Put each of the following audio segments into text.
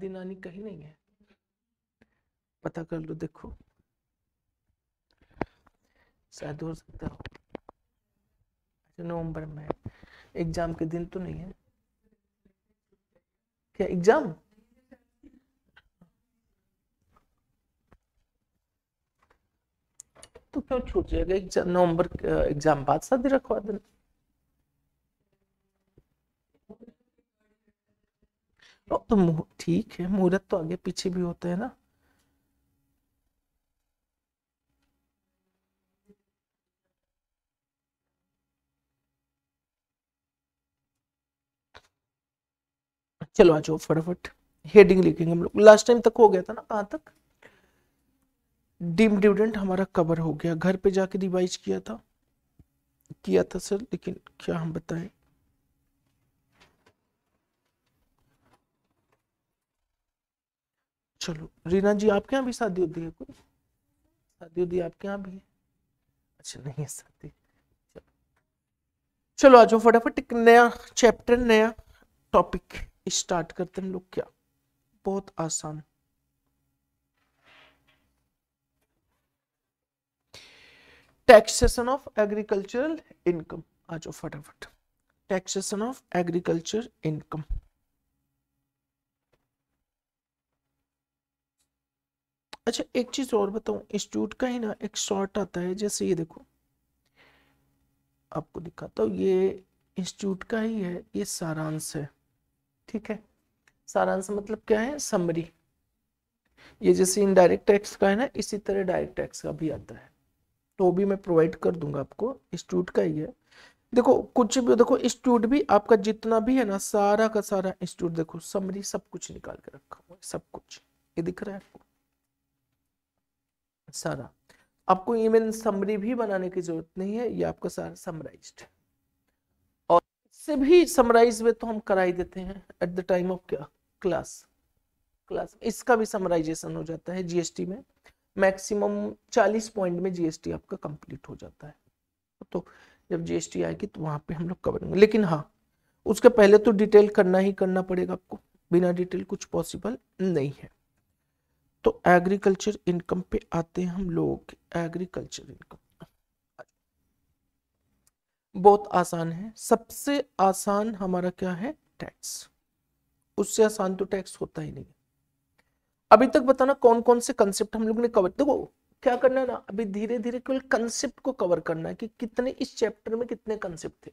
दादी नानी कहीं नहीं है। पता कर लो, देखो। शायद हो सकता हो। अच्छा नवंबर में एग्ज़ाम के दिन तो नहीं है। क्या, एग्ज़ाम? तो क्यों छूट जाएगा? एग्ज़ाम नवंबर एग्ज़ाम बाद शादी रखवा देना। तो ठीक है, मुहूर्त तो आगे पीछे भी होते हैं ना। चलो आ जाओ फटाफट हेडिंग लिखेंगे हम लोग। लास्ट टाइम तक हो गया था ना, कहाँ तक? डीम डिविडेंट हमारा कवर हो गया। घर पे जाके रिवाइज किया था। किया था सर लेकिन क्या हम बताएँ? चलो, रीना जी, आपके यहाँ भी शादी होती है कोई? शादी होती आपके यहाँ भी है? अच्छा नहीं है शादी। चलो। चलो आ जाओ फटाफट एक नया चैप्टर नया टॉपिक स्टार्ट करते हैं लोग। क्या? बहुत आसान। टैक्सेशन ऑफ़ एग्रीकल्चरल इनकम आ जाओ फटाफट। टैक्सेशन ऑफ़ एग्रीकल्चर इनकम अच्छा एक चीज़ और बताऊँ इंस्टीट्यूट का ही ना एक शॉर्ट आता है, जैसे ये देखो। आपको दिखाता हूँ ये इंस्टीट्यूट का ही है, ये सारांश है, ठीक है? सारांश मतलब क्या है? समरी ये जैसे इनडायरेक्ट टैक्स का है ना, इसी तरह डायरेक्ट टैक्स का भी आता है। तो भी मैं प्रोवाइड कर दूँगा आपको इंस्टीट्यूट का ही है। देखो, कुछ भी, देखो इंस्टीट्यूट भी आपका जितना भी है ना, सारा का सारा इंस्टीट्यूट देखो समरी सब कुछ निकाल के रखा हुआ है, सब कुछ। ये दिख रहा है आपको? सारा आपको इवन समरी भी बनाने की ज़रूरत नहीं है, ये आपका सारा समराइज्ड और इससे भी समराइज में तो हम कराई देते हैं एट द टाइम ऑफ़ क्या? क्लास क्लास इसका भी समराइजेशन हो जाता है जीएसटी में। मैक्सिमम 40 पॉइंट में जीएसटी आपका कंप्लीट हो जाता है। तो जब जीएसटी आएगी तो वहाँ पे हम लोग करेंगे। लेकिन हाँ उसके पहले तो डिटेल करना ही करना पड़ेगा आपको। बिना डिटेल कुछ पॉसिबल नहीं है। तो एग्रीकल्चर इनकम पे आते हैं हम लोग एग्रीकल्चर इनकम बहुत आसान है। सबसे आसान हमारा क्या है? टैक्स उससे आसान तो टैक्स होता ही नहीं अभी तक बताना कौन कौन से कंसेप्ट हम लोग ने कवर देखो, क्या करना है ना? अभी धीरे धीरे केवल कंसेप्ट को कवर करना है कि कितने इस चैप्टर में कितने कंसेप्ट थे।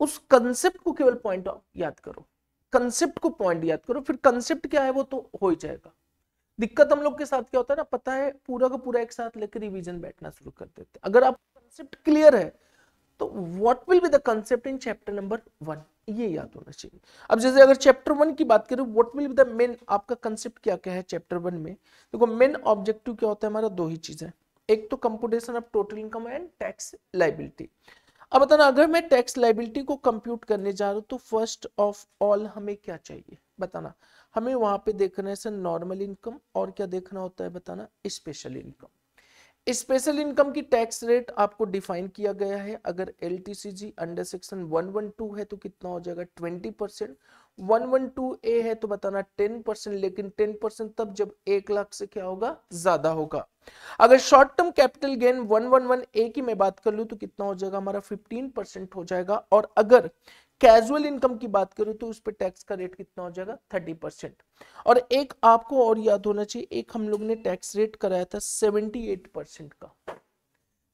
उस कंसेप्ट को केवल पॉइंट याद करो। कंसेप्ट को पॉइंट याद करो, फिर कंसेप्ट क्या है वो तो हो ही जाएगा। दिक्कत हम लोग के साथ क्या होता है ना, पता है, पूरा का पूरा एक साथ लेकर रिवीजन बैठना शुरू कर देते अगर आप कंसेप्ट क्लियर है तो what will be the concept in chapter number one ये याद होना चाहिए। अब जैसे अगर चैप्टर वन की बात करें what will be the main आपका कंसेप्ट क्या क्या है चैप्टर वन में? देखो मेन ऑब्जेक्टिव क्या होता है, हमारा दो ही चीज़ें एक तो computation of total income and tax liability अब बताना, अगर मैं टैक्स लाइबिलिटी को कंप्यूट करने जा रहा हूँ तो फ़र्स्ट ऑफ़ ऑल हमें क्या चाहिए? बताना। हमें वहाँ पे देखना है नॉर्मल इनकम और क्या देखना होता है बताना? स्पेशल इनकम स्पेशल इनकम की टैक्स रेट आपको डिफाइन किया गया है। अगर एलटीसीजी अंडर सेक्शन 112 है तो कितना हो जाएगा? 20 परसेंट वन ए है तो बताना 10 परसेंट लेकिन 10 परसेंट तब जब एक लाख से क्या होगा? ज़्यादा होगा। अगर short term capital gain 111 A की मैं बात कर लू तो कितना हो जाएगा? हमारा 15 परसेंट हो जाएगा। और अगर कैजुअल इनकम की बात करूँ तो उस पर टैक्स का रेट कितना हो जाएगा? Thirty percent. और एक आपको और याद होना चाहिए, एक हम लोग ने टैक्स रेट कराया था सेवेंटी एट परसेंट का।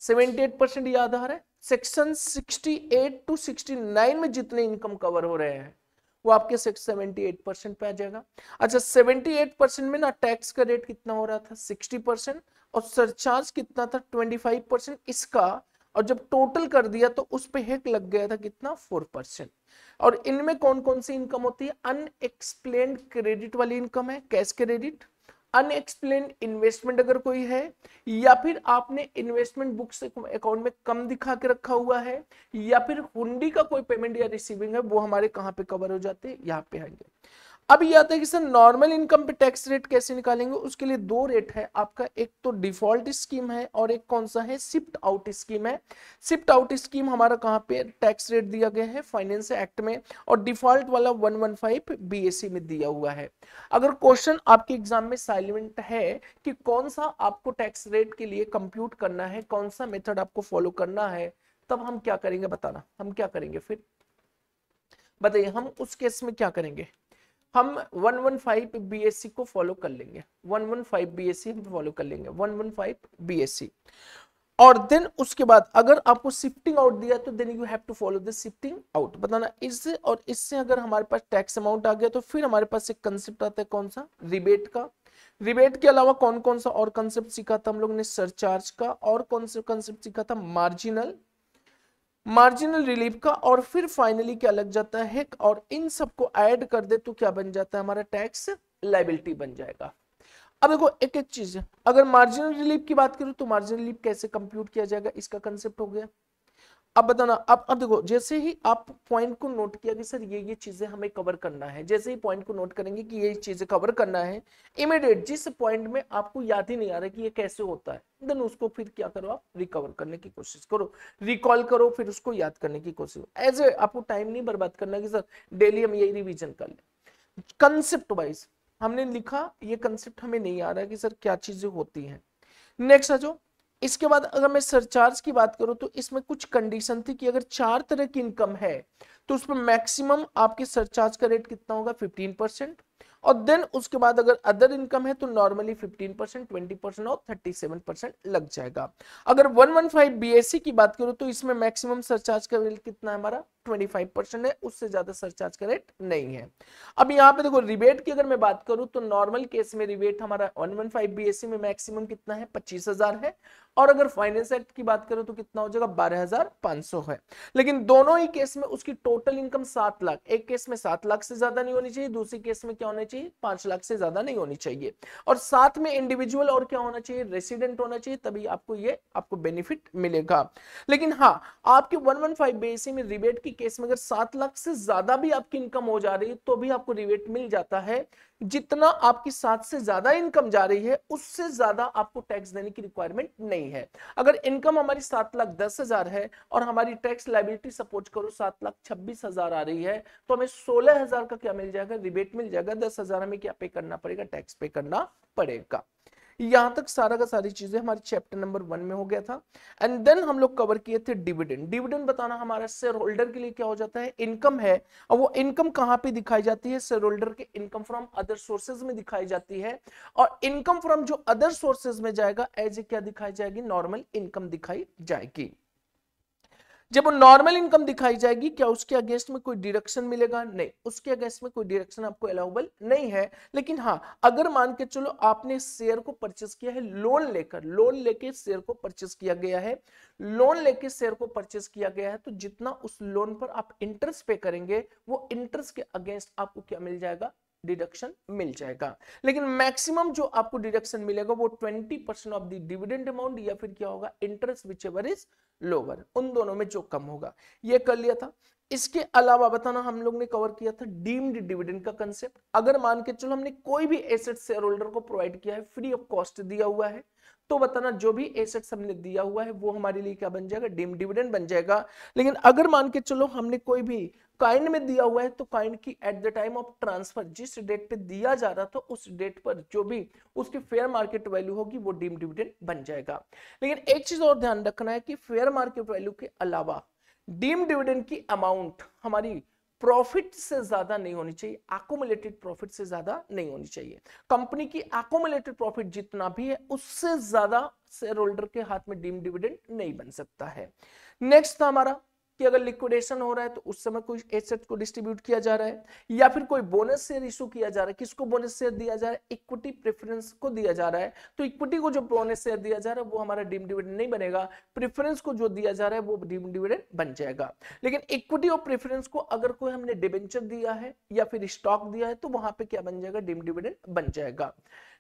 सेवेंटी एट परसेंट याद आ रहा है? Section sixty eight to sixty nine में जितने इनकम कवर हो रहे हैं, वो आपके सेवेंटी एट परसेंट पे आ जाएगा। अच्छा सेवेंटी एट परसेंट में ना टैक्स का रेट कितना हो रहा था? Sixty percent. और सरचार्ज कितना था? Twenty five percent. इसका और जब टोटल कर दिया तो उस पर हेक लग गया था कितना? फोर परसेंट और इनमें कौन कौन सी इनकम होती है? अनएक्सप्लेन क्रेडिट वाली इनकम है कैश क्रेडिट अनएक्सप्लेन इन्वेस्टमेंट अगर कोई है, या फिर आपने इन्वेस्टमेंट बुक्स अकाउंट में कम दिखा के रखा हुआ है, या फिर हुंडी का कोई पेमेंट या रिसीविंग है, वो हमारे कहाँ पे कवर हो जाते हैं? यहाँ पे आएँगे। अब ये आता है कि सर नॉर्मल इनकम पे टैक्स रेट कैसे निकालेंगे? उसके लिए दो रेट है। आपका एक तो डिफ़ॉल्ट स्कीम है और एक कौन सा है? शिफ्ट आउट स्कीम है। शिफ्ट आउट स्कीम हमारा कहाँ पे टैक्स रेट दिया गया है? फाइनेंस एक्ट में और डिफ़ॉल्ट वाला 115 बीएससी में दिया हुआ है। अगर क्वेश्चन आपके एग्ज़ाम में साइलेंट है कि कौन सा आपको टैक्स रेट के लिए कंप्यूट करना है? कौन सा मेथड आपको फॉलो करना है? तब हम क्या करेंगे बताना? हम क्या करेंगे फिर? बताइए, हम उस केस में क्या करेंगे? हम 115 बीएससी को फॉलो कर लेंगे। 115 बीएससी हम फॉलो कर लेंगे। 115 बीएससी और देन उसके बाद अगर आपको शिफ्टिंग आउट दिया तो then you have to follow the shifting out बताना इससे और इससे अगर हमारे पास टैक्स अमाउंट आ गया तो फिर हमारे पास एक कंसेप्ट आता है कौन सा? रिबेट का। रिबेट के अलावा कौन कौन सा और कंसेप्ट सीखा था हम लोग ने? सरचार्ज का और कौन सा कंसेप्ट सीखा था? मार्जिनल मार्जिनल रिलीफ का और फिर फाइनली क्या लग जाता है और इन सबको ऐड कर दे तो क्या बन जाता है? हमारा टैक्स लाइबिलिटी बन जाएगा। अब देखो, एक एक चीज़, अगर मार्जिनल रिलीफ की बात करूँ तो मार्जिनल रिलीफ कैसे कंप्यूट किया जाएगा? इसका कंसेप्ट हो गया। अब बताना, अब अब देखो, जैसे ही आप पॉइंट को नोट किया कि सर ये ये चीज़ें हमें कवर करना है, जैसे ही पॉइंट को नोट करेंगे कि ये चीज़ें कवर करना है इमीडिएट जिस पॉइंट में आपको याद ही नहीं आ रहा कि ये कैसे होता है देन उसको फिर क्या करो आप रिकवर करने की कोशिश करो रिकॉल करो, फिर उसको याद करने की कोशिश एज ए आपको टाइम नहीं बर्बाद करना कि सर डेली हम यही रिविजन कर ले। कंसेप्ट वाइज हमने लिखा, ये कंसेप्ट हमें नहीं आ रहा कि सर क्या चीज़ें होती हैं। नेक्स्ट आ जाओ इसके बाद अगर मैं सरचार्ज की बात करूँ तो इसमें कुछ कंडीशन थी कि अगर चार तरह की इनकम है तो उसमें मैक्सिमम आपके सरचार्ज का रेट कितना होगा? 15 परसेंट और देन उसके बाद अगर अदर इनकम है तो नॉर्मली 15 परसेंट ट्वेंटी परसेंट और 37 परसेंट लग जाएगा। अगर 115 बीएससी की बात करूँ तो इसमें मैक्सिमम सरचार्ज का रेट कितना है हमारा? 25 परसेंट है, उससे ज़्यादा सरचार्ज का रेट नहीं है। अब यहाँ पे देखो रिबेट की अगर मैं बात करूँ तो नॉर्मल केस में रिबेट हमारा 115 बीएससी में मैक्सिमम कितना है? पच्चीस हज़ार है। और अगर फाइनेंस एक्ट की बात करें तो कितना हो जाएगा? बारह हज़ार पाँच सौ है। लेकिन दोनों ही केस में उसकी टोटल इनकम सात लाख, एक केस में सात लाख से ज़्यादा नहीं होनी चाहिए, दूसरी केस में क्या होना चाहिए? पाँच लाख से ज़्यादा नहीं होनी चाहिए। और साथ में इंडिविजुअल और क्या होना चाहिए? रेसिडेंट होना चाहिए, तभी आपको ये, आपको बेनिफिट मिलेगा। लेकिन हाँ आपके वन वन फाइव में रिबेट की केस में अगर सात लाख से ज़्यादा भी आपकी इनकम हो जा रही है तो भी आपको रिबेट मिल जाता है। जितना आपकी सात से ज़्यादा इनकम जा रही है, उससे ज़्यादा आपको टैक्स देने की रिक्वायरमेंट नहीं है। अगर इनकम हमारी सात लाख दस हज़ार है और हमारी टैक्स लाइबिलिटी सपोज़ करो, सात लाख छब्बीस हज़ार आ रही है तो हमें सोलह हज़ार का क्या मिल जाएगा? रिबेट मिल जाएगा। दस हज़ार हमें क्या पे करना पड़ेगा? टैक्स पे करना पड़ेगा। यहाँ तक सारा का सारी चीज़ें हमारे चैप्टर नंबर वन में हो गया था। एंड देन हम लोग कवर किए थे डिविडेंड डिविडेंड बताना हमारा शेयर होल्डर के लिए क्या हो जाता है? इनकम है। और वो इनकम कहाँ पे दिखाई जाती है? शेयर होल्डर के इनकम फ्रॉम अदर सोर्सेज में दिखाई जाती है। और इनकम फ्रॉम जो अदर सोर्सेज में जाएगा एज ए क्या दिखाई जाएगी? नॉर्मल इनकम दिखाई जाएगी। जब वो नॉर्मल इनकम दिखाई जाएगी, क्या उसके अगेंस्ट में कोई डिडक्शन मिलेगा? नहीं, उसके अगेंस्ट में कोई डिडक्शन आपको अलाउबल नहीं है। लेकिन हाँ अगर मान के चलो आपने शेयर को परचेस किया है लोन लेकर लोन लेके शेयर को परचेस किया गया है लोन लेके शेयर को परचेस किया गया है तो जितना उस लोन पर आप इंटरेस्ट पे करेंगे, वो इंटरेस्ट के अगेंस्ट आपको क्या मिल जाएगा? डिडक्शन मिल जाएगा। लेकिन मैक्सिमम जो आपको डिडक्शन मिलेगा वो 20 परसेंट ऑफ़ डिविडेंड अमाउंट या फिर क्या होगा, interest which ever is lower उन दोनों में जो कम होगा। ये कर लिया था। इसके अलावा बताना हम लोग ने कवर किया था डीम्ड डिविडेंड का कंसेप्ट अगर मान के चलो हमने कोई भी एसेट शेयर होल्डर को प्रोवाइड किया है फ्री ऑफ़ कॉस्ट दिया हुआ है तो बताना जो भी एसेट्स हमने दिया हुआ है, वो हमारे लिए क्या बन जाएगा? डीम डिविडेंड बन जाएगा। लेकिन अगर मान के चलो हमने कोई भी काइंड में दिया हुआ है तो काइंड की at the time of transfer जिस डेट पे दिया जा रहा था, उस डेट पर जो भी उसकी फेयर मार्केट वैल्यू होगी, वो डीम डिविडेंड बन जाएगा। लेकिन एक चीज़ और ध्यान रखना है कि फेयर मार्केट वैल्यू के अलावा डीम डिविडेंड की अमाउंट हमारी प्रॉफिट से ज़्यादा नहीं होनी चाहिए एकोमुलेटेड प्रॉफिट से ज़्यादा नहीं होनी चाहिए। कंपनी की एकोमुलेटेड प्रॉफिट जितना भी है, उससे ज़्यादा शेयर होल्डर के हाथ में डीम डिविडेंड नहीं बन सकता है। नेक्स्ट था हमारा कि अगर लिक्विडेशन हो रहा है तो उस समय कोई एसेट को डिस्ट्रीब्यूट किया जा रहा है, या फिर कोई बोनस शेयर इशू किया जा रहा है। किसको बोनस शेयर दिया जा रहा है? इक्विटी प्रेफरेंस को दिया जा रहा है। तो इक्विटी को जो बोनस शेयर दिया जा रहा है, वो हमारा डीम डिविडेंड नहीं बनेगा। प्रेफरेंस को जो दिया जा रहा है, वो डीम डिविडेंड बन जाएगा। लेकिन इक्विटी और प्रेफरेंस को अगर कोई हमने डिबेंचर दिया है, या फिर स्टॉक दिया है तो वहाँ पे क्या बन जाएगा? डीम डिविडेंड बन जाएगा।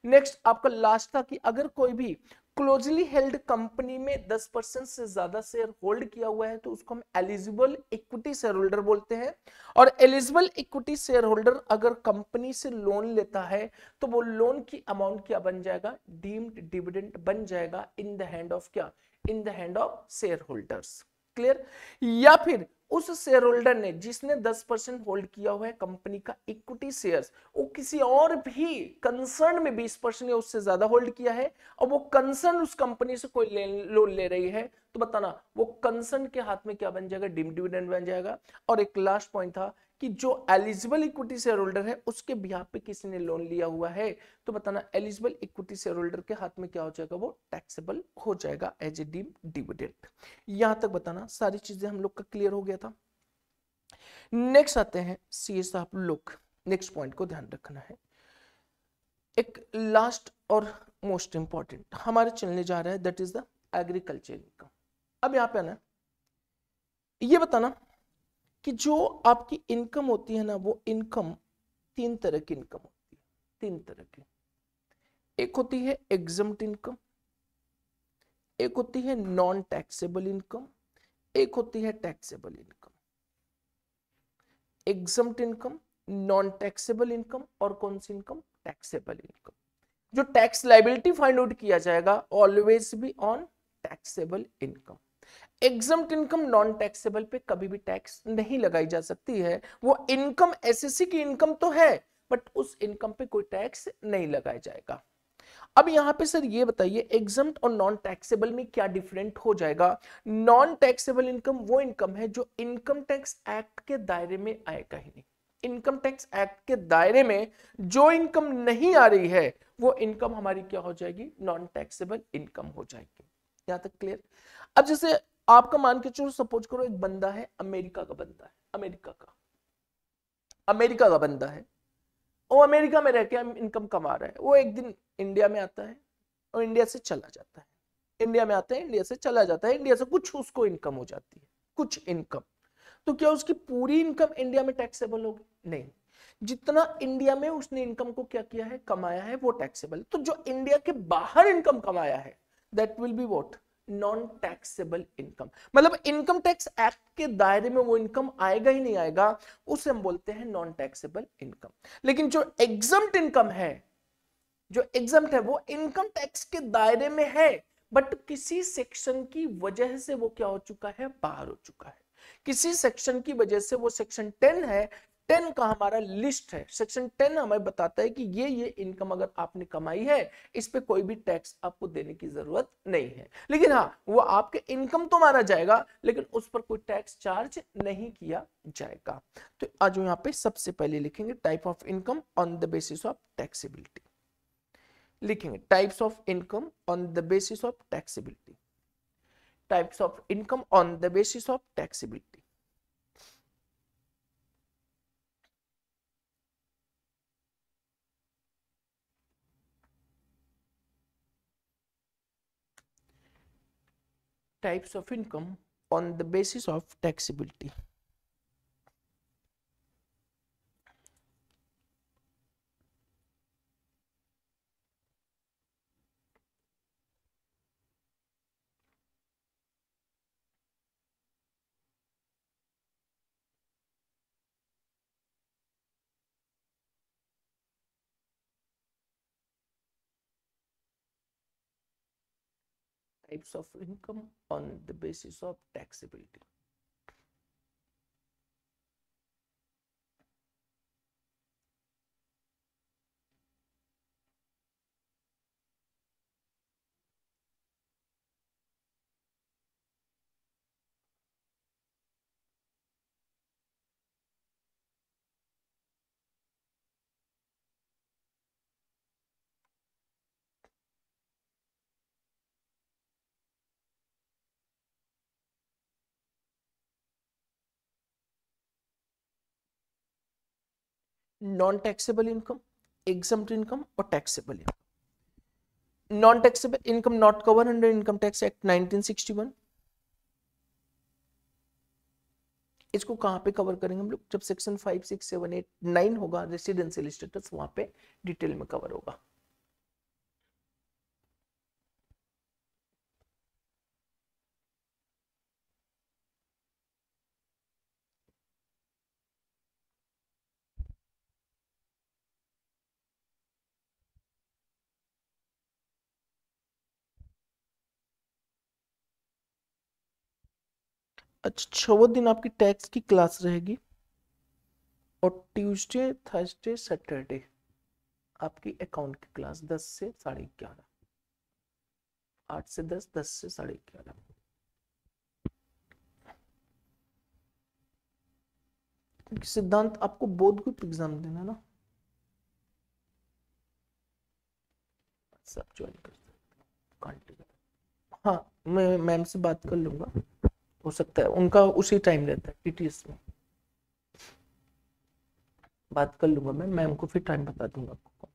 नेक्स्ट आपका लास्ट था कि अगर कोई भी क्लोजली हेल्ड कंपनी में 10 परसेंट से ज़्यादा शेयर होल्ड किया हुआ है तो उसको हम एलिजिबल इक्विटी शेयर होल्डर बोलते हैं। और एलिजिबल इक्विटी शेयर होल्डर अगर कंपनी से लोन लेता है तो वो लोन की अमाउंट क्या बन जाएगा? डीम्ड डिविडेंट बन जाएगा इन द हैंड ऑफ़ क्या? In the hand of share holders clear या फिर उस शेयर होल्डर ने जिसने 10 परसेंट होल्ड किया हुआ है कंपनी का इक्विटी शेयर्स वो किसी और भी कंसर्न में 20 परसेंट या उससे ज़्यादा होल्ड किया है और वो कंसर्न उस कंपनी से कोई लोन ले रही है तो बताना, वो कंसर्न के हाथ में क्या बन जाएगा? डिम डिविडेंड बन जाएगा। और एक लास्ट पॉइंट था कि जो एलिजिबल इक्विटी शेयर होल्डर है, उसके बिहार पे किसी ने लोन लिया हुआ है तो बताना एलिजिबल इक्विटी शेयर होल्डर के हाथ में क्या हो जाएगा? वो टैक्सेबल हो जाएगा एज ए डीम डिविडेंड यहाँ तक बताना, सारी चीज़ें हम लोग का क्लियर हो गया था। नेक्स्ट आते हैं सी साहब लोग। नेक्स्ट पॉइंट को ध्यान रखना है। एक लास्ट और मोस्ट इंपॉर्टेंट हमारे चलने जा रहा है that is the agriculture income अब यहाँ पे आना ये बताना कि जो आपकी इनकम होती है ना, वो इनकम तीन तरह की इनकम होती है। तीन तरह की। एक होती है एग्जम्ट इनकम एक होती है नॉन टैक्सेबल इनकम एक होती है taxable income exempt income non taxable income और कौन सी इनकम टैक्सेबल इनकम जो टैक्स लाइबिलिटी फाइंड आउट किया जाएगा always be on taxable income exempt income non taxable पे कभी भी टैक्स नहीं लगाई जा सकती है। वो इनकम एसएससी की इनकम तो है बट उस इनकम पे कोई टैक्स नहीं लगाया जाएगा। अब यहाँ पे सर ये बताइए एग्जम्ट और नॉन टैक्सेबल में क्या डिफरेंट हो जाएगा? नॉन टैक्सेबल इनकम वो इनकम है जो इनकम टैक्स एक्ट के दायरे में आएगा ही नहीं। इनकम टैक्स एक्ट के दायरे में जो इनकम नहीं आ रही है, वो इनकम हमारी क्या हो जाएगी? नॉन टैक्सेबल इनकम हो जाएगी। यहाँ तक क्लियर अब जैसे आपका मान के चलो सपोज़ करो एक बंदा है, अमेरिका का बंदा है, अमेरिका का। अमेरिका का बंदा है। वो अमेरिका में रह के इनकम कमा रहा है। वो एक दिन इंडिया में आता है और इंडिया से चला जाता है। इंडिया में आता है इंडिया से चला जाता है। इंडिया से कुछ उसको इनकम हो जाती है। कुछ इनकम तो क्या उसकी पूरी इनकम इंडिया में टैक्सेबल होगी? नहीं। जितना इंडिया में उसने इनकम को क्या किया है, कमाया है, वो टैक्सेबल तो जो इंडिया के बाहर इनकम कमाया है that will be what non taxable income मतलब इनकम टैक्स एक्ट के दायरे में वो इनकम आएगा ही नहीं आएगा, उसे हम बोलते हैं नॉन टैक्सेबल इनकम लेकिन जो एग्जम्ट इनकम है, जो एग्जम्ट है, वो इनकम टैक्स के दायरे में है बट किसी सेक्शन की वजह से वो क्या हो चुका है? बाहर हो चुका है। किसी सेक्शन की वजह से वो सेक्शन टेन है टेन का हमारा लिस्ट है। सेक्शन टेन हमें बताता है कि ये ये इनकम अगर आपने कमाई है, इस पे कोई भी टैक्स आपको देने की ज़रूरत नहीं है। लेकिन हाँ वो आपके इनकम तो माना जाएगा, लेकिन उस पर कोई टैक्स चार्ज नहीं किया जाएगा। तो आज यहाँ पे सबसे पहले लिखेंगे type of income on the basis of taxability लिखेंगे types of income on the basis of taxability types of income on the basis of taxability types of income on the basis of taxability. Types of income on the basis of taxability. Non taxable income exempt income और taxable income non taxable income not cover under income tax act 1961 इसको कहाँ पे cover करेंगे हम लोग? जब section five six seven eight nine होगा residential status वहाँ पे डिटेल में कवर होगा। अच्छा छो दिन आपकी टैक्स की क्लास रहेगी और ट्यूसडे थर्सडे सैटरडे आपकी अकाउंट की क्लास दस से साढ़े ग्यारह। आठ से दस दस से साढ़े ग्यारह। सिद्धांत आपको बोध ग्रुप एग्ज़ाम देना ना। सब ज्वाइन कर सकते हाँ। मैं मैम से बात कर लूँगा। हो सकता है, उनका उसी टाइम रहता है पीटीएस में। बात कर लूँगा मैं मैम को फिर टाइम बता दूँगा आपको।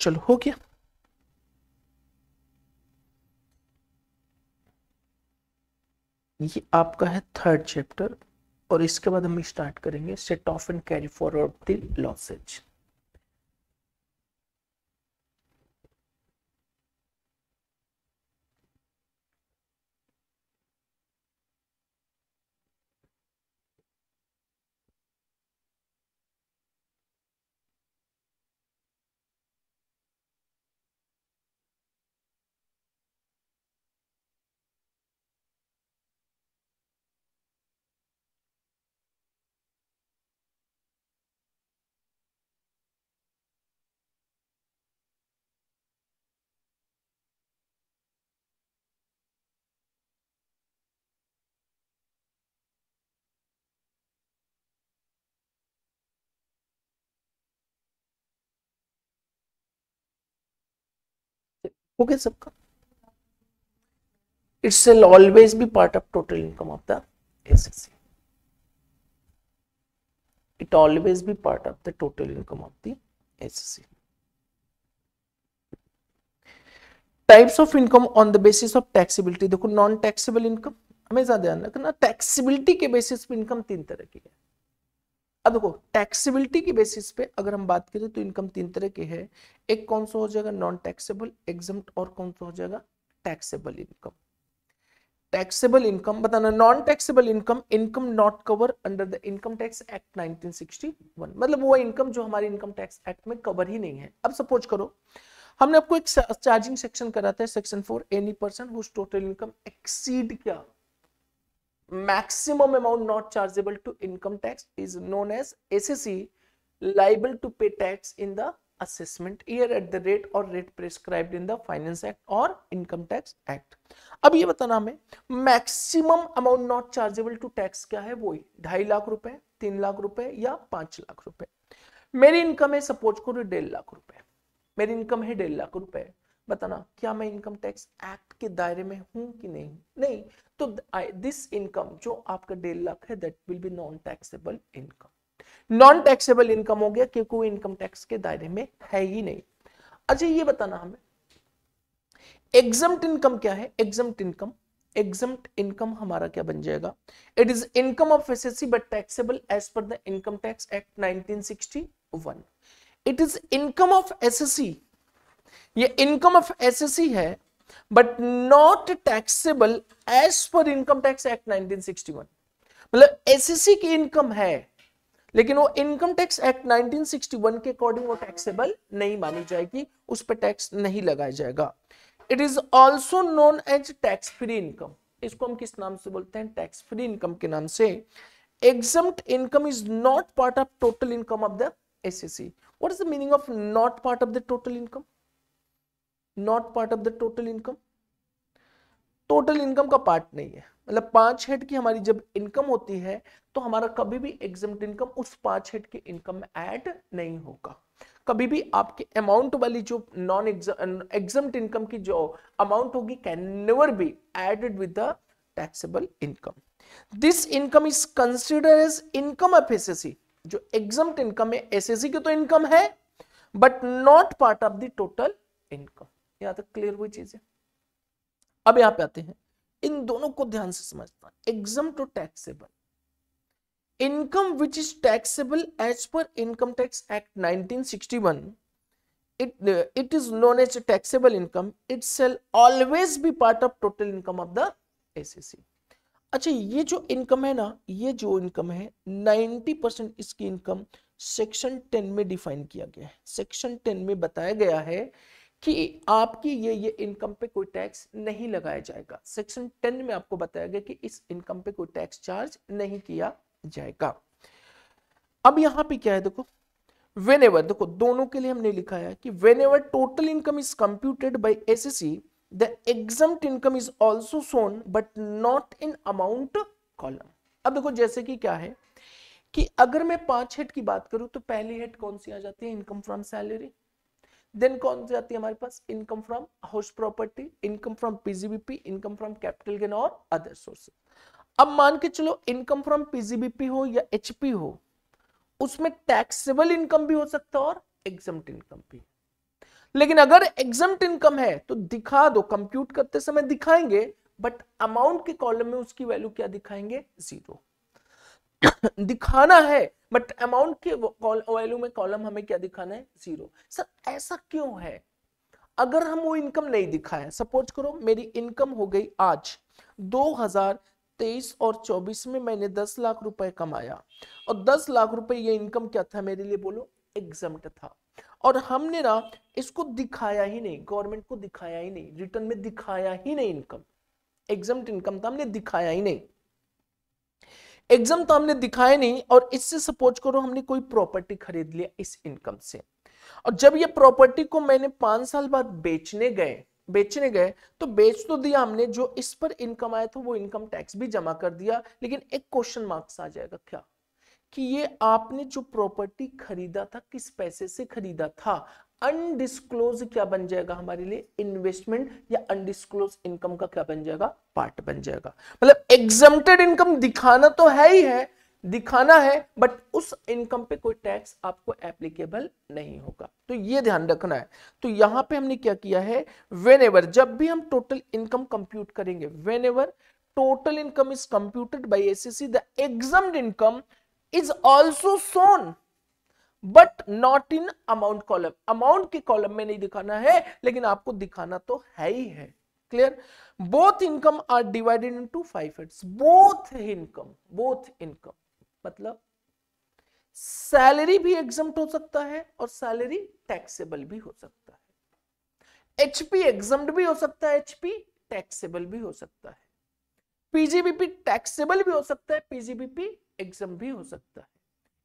चलो, हो गया। ये आपका है थर्ड चैप्टर और इसके बाद हम स्टार्ट करेंगे set off and carry forward the losses हो गया सबका। It's always be part of total income of the SSC it always be part of the total income of the SSC. Types of income on the basis of taxability देखो non taxable income हमेशा ध्यान रखना taxability के basis पे income तीन तरह की है। अब देखो टैक्सेबिलिटी की बेसिस पे अगर हम बात करें तो इनकम तीन तरह के है। एक कौन सा हो जाएगा? नॉन टैक्सेबल एग्ज़ाम और कौन सा हो जाएगा? टैक्सेबल इनकम टैक्सेबल इनकम बताना non taxable income income not cover under the income tax act 1961 मतलब वो इनकम जो हमारे इनकम टैक्स एक्ट में कवर ही नहीं है। अब सपोज़ करो, हमने आपको एक चार्जिंग सेक्शन कराता है section four any person whose total income exceed क्या? Maximum amount not chargeable to income tax is known as SSE liable to pay tax in the assessment year at the rate or rate prescribed in the finance act or income tax act अब ये बताना हमें maximum amount not chargeable to tax क्या है वही ढाई लाख रुपए तीन लाख रुपए या पाँच लाख रुपए मेरी इनकम है सपोज़ करो डेढ़ लाख रुपए मेरी इनकम है डेढ़ लाख रुपए बताना, क्या मैं इनकम टैक्स एक्ट के दायरे में हूँ कि नहीं? नहीं तो दिस इनकम जो आपका डेढ़ लाख है that will be non taxable income non taxable income हो गया क्योंकि वो इनकम टैक्स के दायरे में है ही नहीं। अच्छा ये बताना हमें एग्जम्ट इनकम क्या है? एग्जम्ट इनकम एग्जम्ट इनकम हमारा क्या बन जाएगा? It is income of S SSC but taxable as per the income tax act 1961 it is income of SSC ये इनकम ऑफ़ एसएससी है but not taxable as per income tax act 1961 मतलब SSC की income है, लेकिन वो income tax act 1961 के according वो taxable नहीं मानी जाएगी, उस पर टैक्स नहीं लगाया जाएगा. It is also known as tax free income इसको हम किस नाम से बोलते हैं? टैक्स फ्री इनकम के नाम से. Exempt income is not part of total income of the SSC. What is the meaning of not part of the total income? Not part of the total income total income का part नहीं है। मतलब पाँच head की हमारी जब income होती है तो हमारा कभी भी एग्ज़ाम इनकम उस पाँच हेड के इनकम में ऐड नहीं होगा। कभी भी आपके अमाउंट वाली जो नॉन एग्ज़ाम इनकम की जो अमाउंट होगी can never be added with the taxable income this income is considered as income of ssc जो exempt income है ssc की तो इनकम है but not part of the total income यहाँ तक क्लियर हुई चीज़। है अब यहाँ पे आते हैं। इन दोनों को ध्यान से समझना। Exempt to taxable income which is taxable as per income tax act 1961 it it is known as taxable income. It shall always be part of total income of the SSC अच्छा ये जो इनकम है ना, ये जो income है 90 percent इसकी income section 10 में डिफाइन किया गया है। सेक्शन 10 में बताया गया है कि आपकी ये ये इनकम पे कोई टैक्स नहीं लगाया जाएगा। सेक्शन टेन में आपको बताया गया कि इस इनकम पे कोई टैक्स चार्ज नहीं किया जाएगा। अब यहाँ पे क्या है देखो? एवर देखो, दोनों के लिए हमने लिखा है कि when ever total income is computed by S S C the exempt income is also shown but not in amount column अब देखो, जैसे कि क्या है कि अगर मैं पाँच हेड की बात करूँ तो पहली हेड कौन सी आ जाती है? इनकम फ्रॉम सैलरी देन कौन सी आती है हमारे पास? Income from house property income from PGBP income from capital gain और अदर सोर्सेज अब मान के चलो इनकम फ्रॉम पीजीबीपी हो या एचपी हो, उसमें टैक्सेबल इनकम भी हो सकता है और एग्जाम्ट इनकम भी. लेकिन अगर एग्जाम्ट इनकम है तो दिखा दो कंप्यूट करते समय दिखाएँगे बट अमाउंट के कॉलम में उसकी वैल्यू क्या दिखाएँगे? ज़ीरो दिखाना है बट अमाउंट के वैल्यू में कॉलम हमें क्या दिखाना है? ज़ीरो सर ऐसा क्यों है? अगर हम वो इनकम नहीं दिखाए सपोज़ करो मेरी इनकम हो गई आज 2023 और 24 में मैंने 10 लाख रुपए कमाया। और 10 लाख रुपए ये इनकम क्या था मेरे लिए बोलो? एग्ज़ाम था। और हमने ना इसको दिखाया ही नहीं गवर्नमेंट को दिखाया ही नहीं रिटर्न में दिखाया ही नहीं इनकम एग्ज़ाम इनकम था, हमने दिखाया ही नहीं। एग्ज़ाम तो हमने दिखाया नहीं और इससे सपोज़ करो, हमने कोई प्रॉपर्टी खरीद लिया इस इनकम से। और जब ये प्रॉपर्टी को मैंने पाँच साल बाद बेचने गए बेचने गए तो बेच तो दिया हमने, जो इस पर इनकम आया था वो इनकम टैक्स भी जमा कर दिया, लेकिन एक क्वेश्चन मार्क्स आ जाएगा क्या? कि ये आपने जो प्रॉपर्टी खरीदा था, किस पैसे से खरीदा था अनडिस्क्लोज क्या बन जाएगा हमारे लिए? इन्वेस्टमेंट या अनडिस्क्लोज इनकम का क्या बन जाएगा? पार्ट बन जाएगा। मतलब एग्जामेटेड इनकम दिखाना तो है ही है, दिखाना है बट उस इनकम पे कोई टैक्स आपको एप्लीकेबल नहीं होगा। तो ये ध्यान रखना है। तो यहाँ पे हमने क्या किया है? वेन एवर जब भी हम टोटल इनकम कंप्यूट करेंगे when ever total income is computed by SSC the exempt income is also shown but not in amount column amount के कॉलम में नहीं दिखाना है, लेकिन आपको दिखाना तो है ही है। Clear both income are divided into five heads both income both income मतलब सैलरी भी एग्ज़ाम हो सकता है और सैलरी टैक्सेबल भी हो सकता है। एचपी एग्ज़ाम भी हो सकता है एचपी टैक्सेबल भी हो सकता है। पीजीबीपी टैक्सेबल भी हो सकता है पीजीबीपी एग्ज़ाम भी हो सकता है।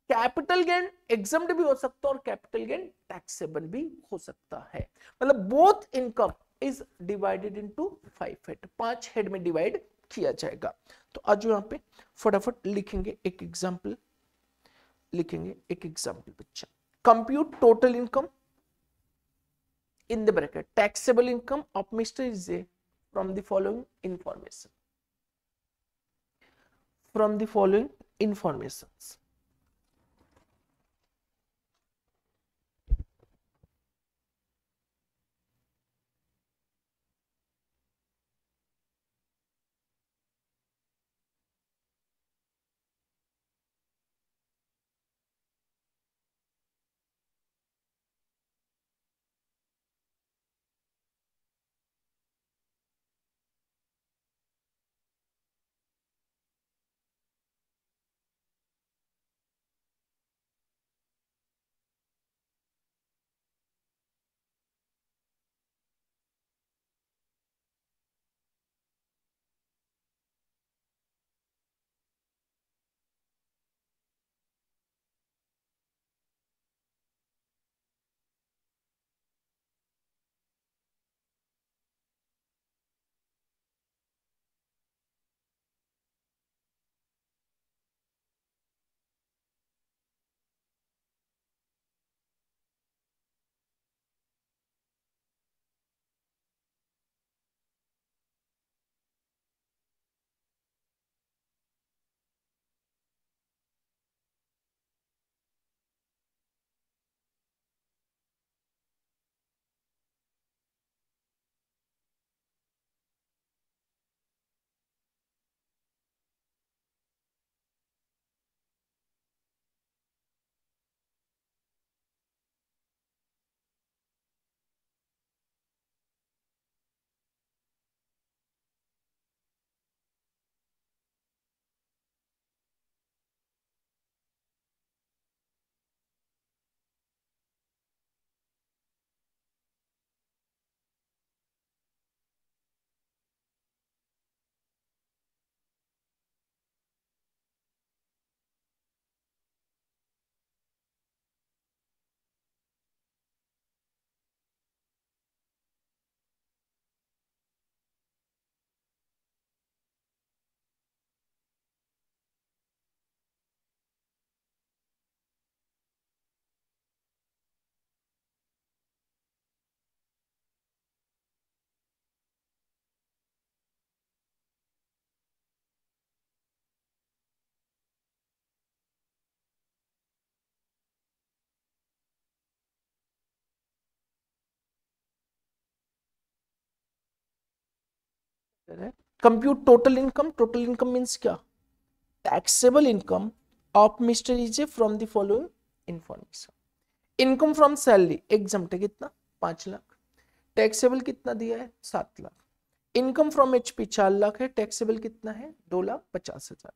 कैपिटल गेन एग्ज़ाम भी हो सकता है और कैपिटल गेन टैक्सेबल भी हो सकता है। मतलब both income is divided into five head पाँच हेड में डिवाइड किया जाएगा। तो आज यहाँ पे फटाफट लिखेंगे एक एग्ज़ाम्पल लिखेंगे एक एग्ज़ाम्पल बच्चा compute total income in the bracket taxable income of mister is A from the following information from the following information है। Compute total income total income means क्या? Taxable income of mister EJ from the following information income from salary exempt कितना? पाँच lakh. Taxable कितना दिया है? सात lakh. Income from HP चार लाख है। टैक्सेबल कितना है? दो लाख पचास हज़ार।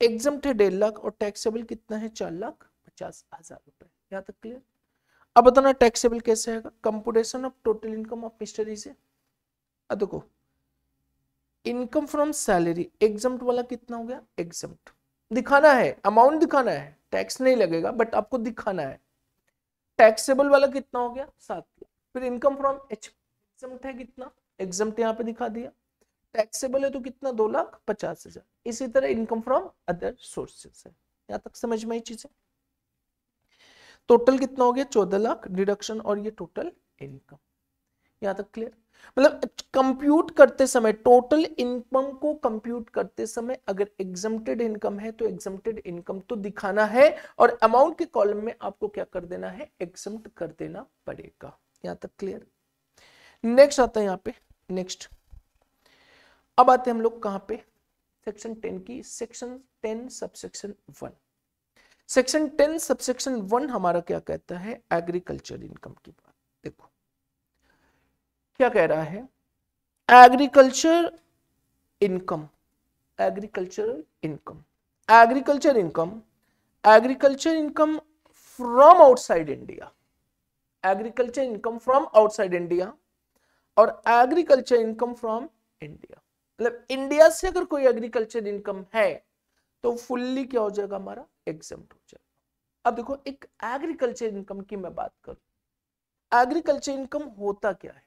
एग्ज़ाम है डेढ़ लाख और टैक्सेबल कितना है? चार लाख पचास हज़ार रुपए। यहाँ तक क्लियर अब बताना टैक्सेबल कैसे आएगा? Computation of total income of mister इजे देखो इनकम फ्रॉम सैलरी एग्जाम्ट वाला कितना हो गया? एग्जाम्ट दिखाना है अमाउंट दिखाना है। टैक्स नहीं लगेगा बट आपको दिखाना है। टैक्सेबल वाला कितना हो गया? सात फिर इनकम फ्रॉम एच एग्जाम्ट है कितना? एग्जाम्ट यहाँ पे दिखा दिया। टैक्सेबल है तो कितना? दो लाख पचास हज़ार। इसी तरह इनकम फ्रॉम अदर सोर्सेस है। यहाँ तक समझ में आई चीज़ें? टोटल कितना हो गया? चौदह लाख। डिडक्शन और ये टोटल इनकम यहाँ तक क्लियर मतलब कंप्यूट करते समय टोटल इनकम को कंप्यूट करते समय अगर एग्जामेटेड इनकम है तो एग्जामेटेड इनकम तो दिखाना है और अमाउंट के कॉलम में आपको क्या कर देना है? एग्ज़ाम कर देना पड़ेगा। यहाँ तक क्लियर नेक्स्ट आता है यहाँ पे। नेक्स्ट अब आते हैं हम लोग कहाँ पे? सेक्शन टेन की। Section ten subsection one section ten subsection one हमारा क्या कहता है? एग्रीकल्चर इनकम की बात। क्या कह रहा है? Agriculture income agricultural income agriculture income agriculture income from outside India agriculture income from outside India और एग्रीकल्चर इनकम फ्रॉम इंडिया मतलब इंडिया से अगर कोई एग्रीकल्चर इनकम है तो फुल्ली क्या हो जाएगा हमारा? एग्ज़ाम हो जाएगा। अब देखो, एक एग्रीकल्चर इनकम की मैं बात करूँ। एग्रीकल्चर इनकम होता क्या है?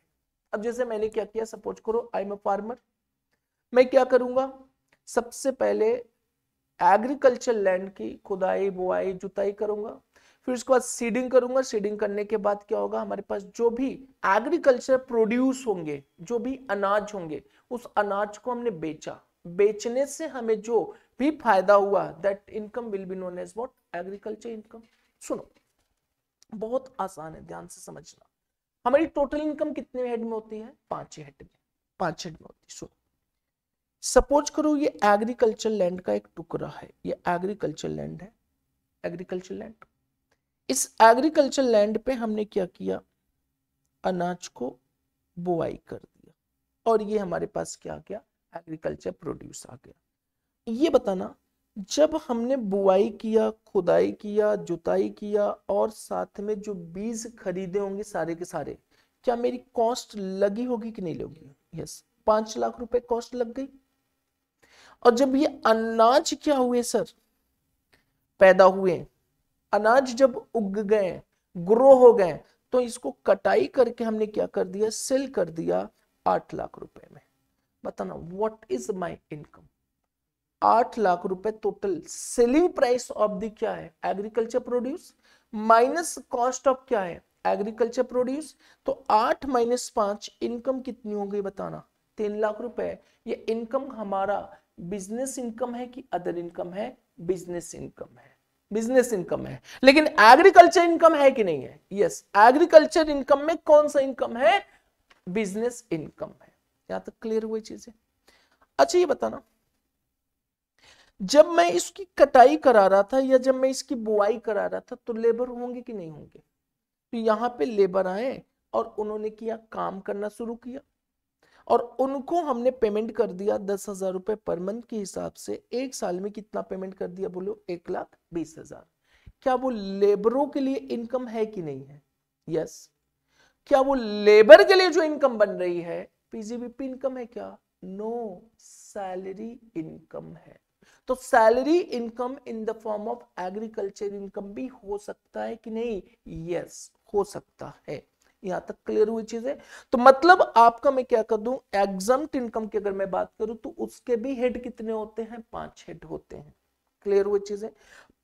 अब जैसे मैंने क्या किया सपोज़ करो आई एम अ फार्मर मैं क्या करूँगा? सबसे पहले एग्रीकल्चर लैंड की खुदाई, बुआई, जुताई करूँगा। फिर उसके बाद सीडिंग करूँगा। सीडिंग करने के बाद क्या होगा? हमारे पास जो भी एग्रीकल्चर प्रोड्यूस होंगे, जो भी अनाज होंगे, उस अनाज को हमने बेचा। बेचने से हमें जो भी फ़ायदा हुआ that income will be known as what agriculture income सुनो, बहुत आसान है ध्यान से समझना। हमारी टोटल इनकम कितने हेड में होती है? पाँच हेड में। पाँच हेड में होती है। सुनो। सपोज़ करो ये एग्रीकल्चर लैंड का एक टुकड़ा है। ये एग्रीकल्चर लैंड है। एग्रीकल्चर लैंड इस एग्रीकल्चर लैंड पे हमने क्या किया? अनाज को बुआई कर दिया। और ये हमारे पास क्या गया? एग्रीकल्चर प्रोड्यूस आ गया। ये बताना जब हमने बुआई किया, खुदाई किया, जुताई किया और साथ में जो बीज खरीदे होंगे सारे के सारे, क्या मेरी कॉस्ट लगी होगी कि नहीं लगी? यस पाँच लाख रुपए कॉस्ट लग गई। और जब ये अनाज क्या हुए सर पैदा हुए। अनाज जब उग गए ग्रो हो गए तो इसको कटाई करके हमने क्या कर दिया? सेल कर दिया आठ लाख रुपए में। बताना व्हाट इज़ माय इनकम आठ लाख रुपए total selling price of the क्या है? Agriculture produce minus cost of क्या है? एग्रीकल्चर प्रोड्यूस तो आठ माइनस पाँच इनकम कितनी हो गई बताना? तीन लाख रुपए ये इनकम हमारा बिज़नेस इनकम है कि अदर इनकम है? बिज़नेस इनकम है। बिज़नेस इनकम है। लेकिन एग्रीकल्चर इनकम है कि नहीं है? यस एग्रीकल्चर इनकम में कौन सा इनकम है? बिज़नेस इनकम है। यहाँ तक क्लियर हुई चीज़ें? अच्छा ये बताना। जब मैं इसकी कटाई करा रहा था या जब मैं इसकी बुआई करा रहा था तो लेबर होंगे कि नहीं होंगे? तो यहाँ पे लेबर आए और उन्होंने किया, काम करना शुरू किया। और उनको हमने पेमेंट कर दिया दस हज़ार रुपए पर मंथ के हिसाब से। एक साल में कितना पेमेंट कर दिया बोलो? एक लाख बीस हज़ार। क्या वो लेबरों के लिए इनकम है कि नहीं है? यस क्या वो लेबर के लिए जो इनकम बन रही है पीजीबीपी इनकम है क्या? नो सैलरी इनकम है। तो salary income in the form of agriculture income भी हो सकता है कि नहीं? यस yes, हो सकता है। यहाँ तक क्लियर हुई चीज़ है। तो मतलब आपका मैं क्या कर दू? एग्ज़ाम इनकम की अगर मैं बात करूँ तो उसके भी हेड कितने होते हैं? पाँच हेड होते हैं। क्लियर हुई चीज़ें।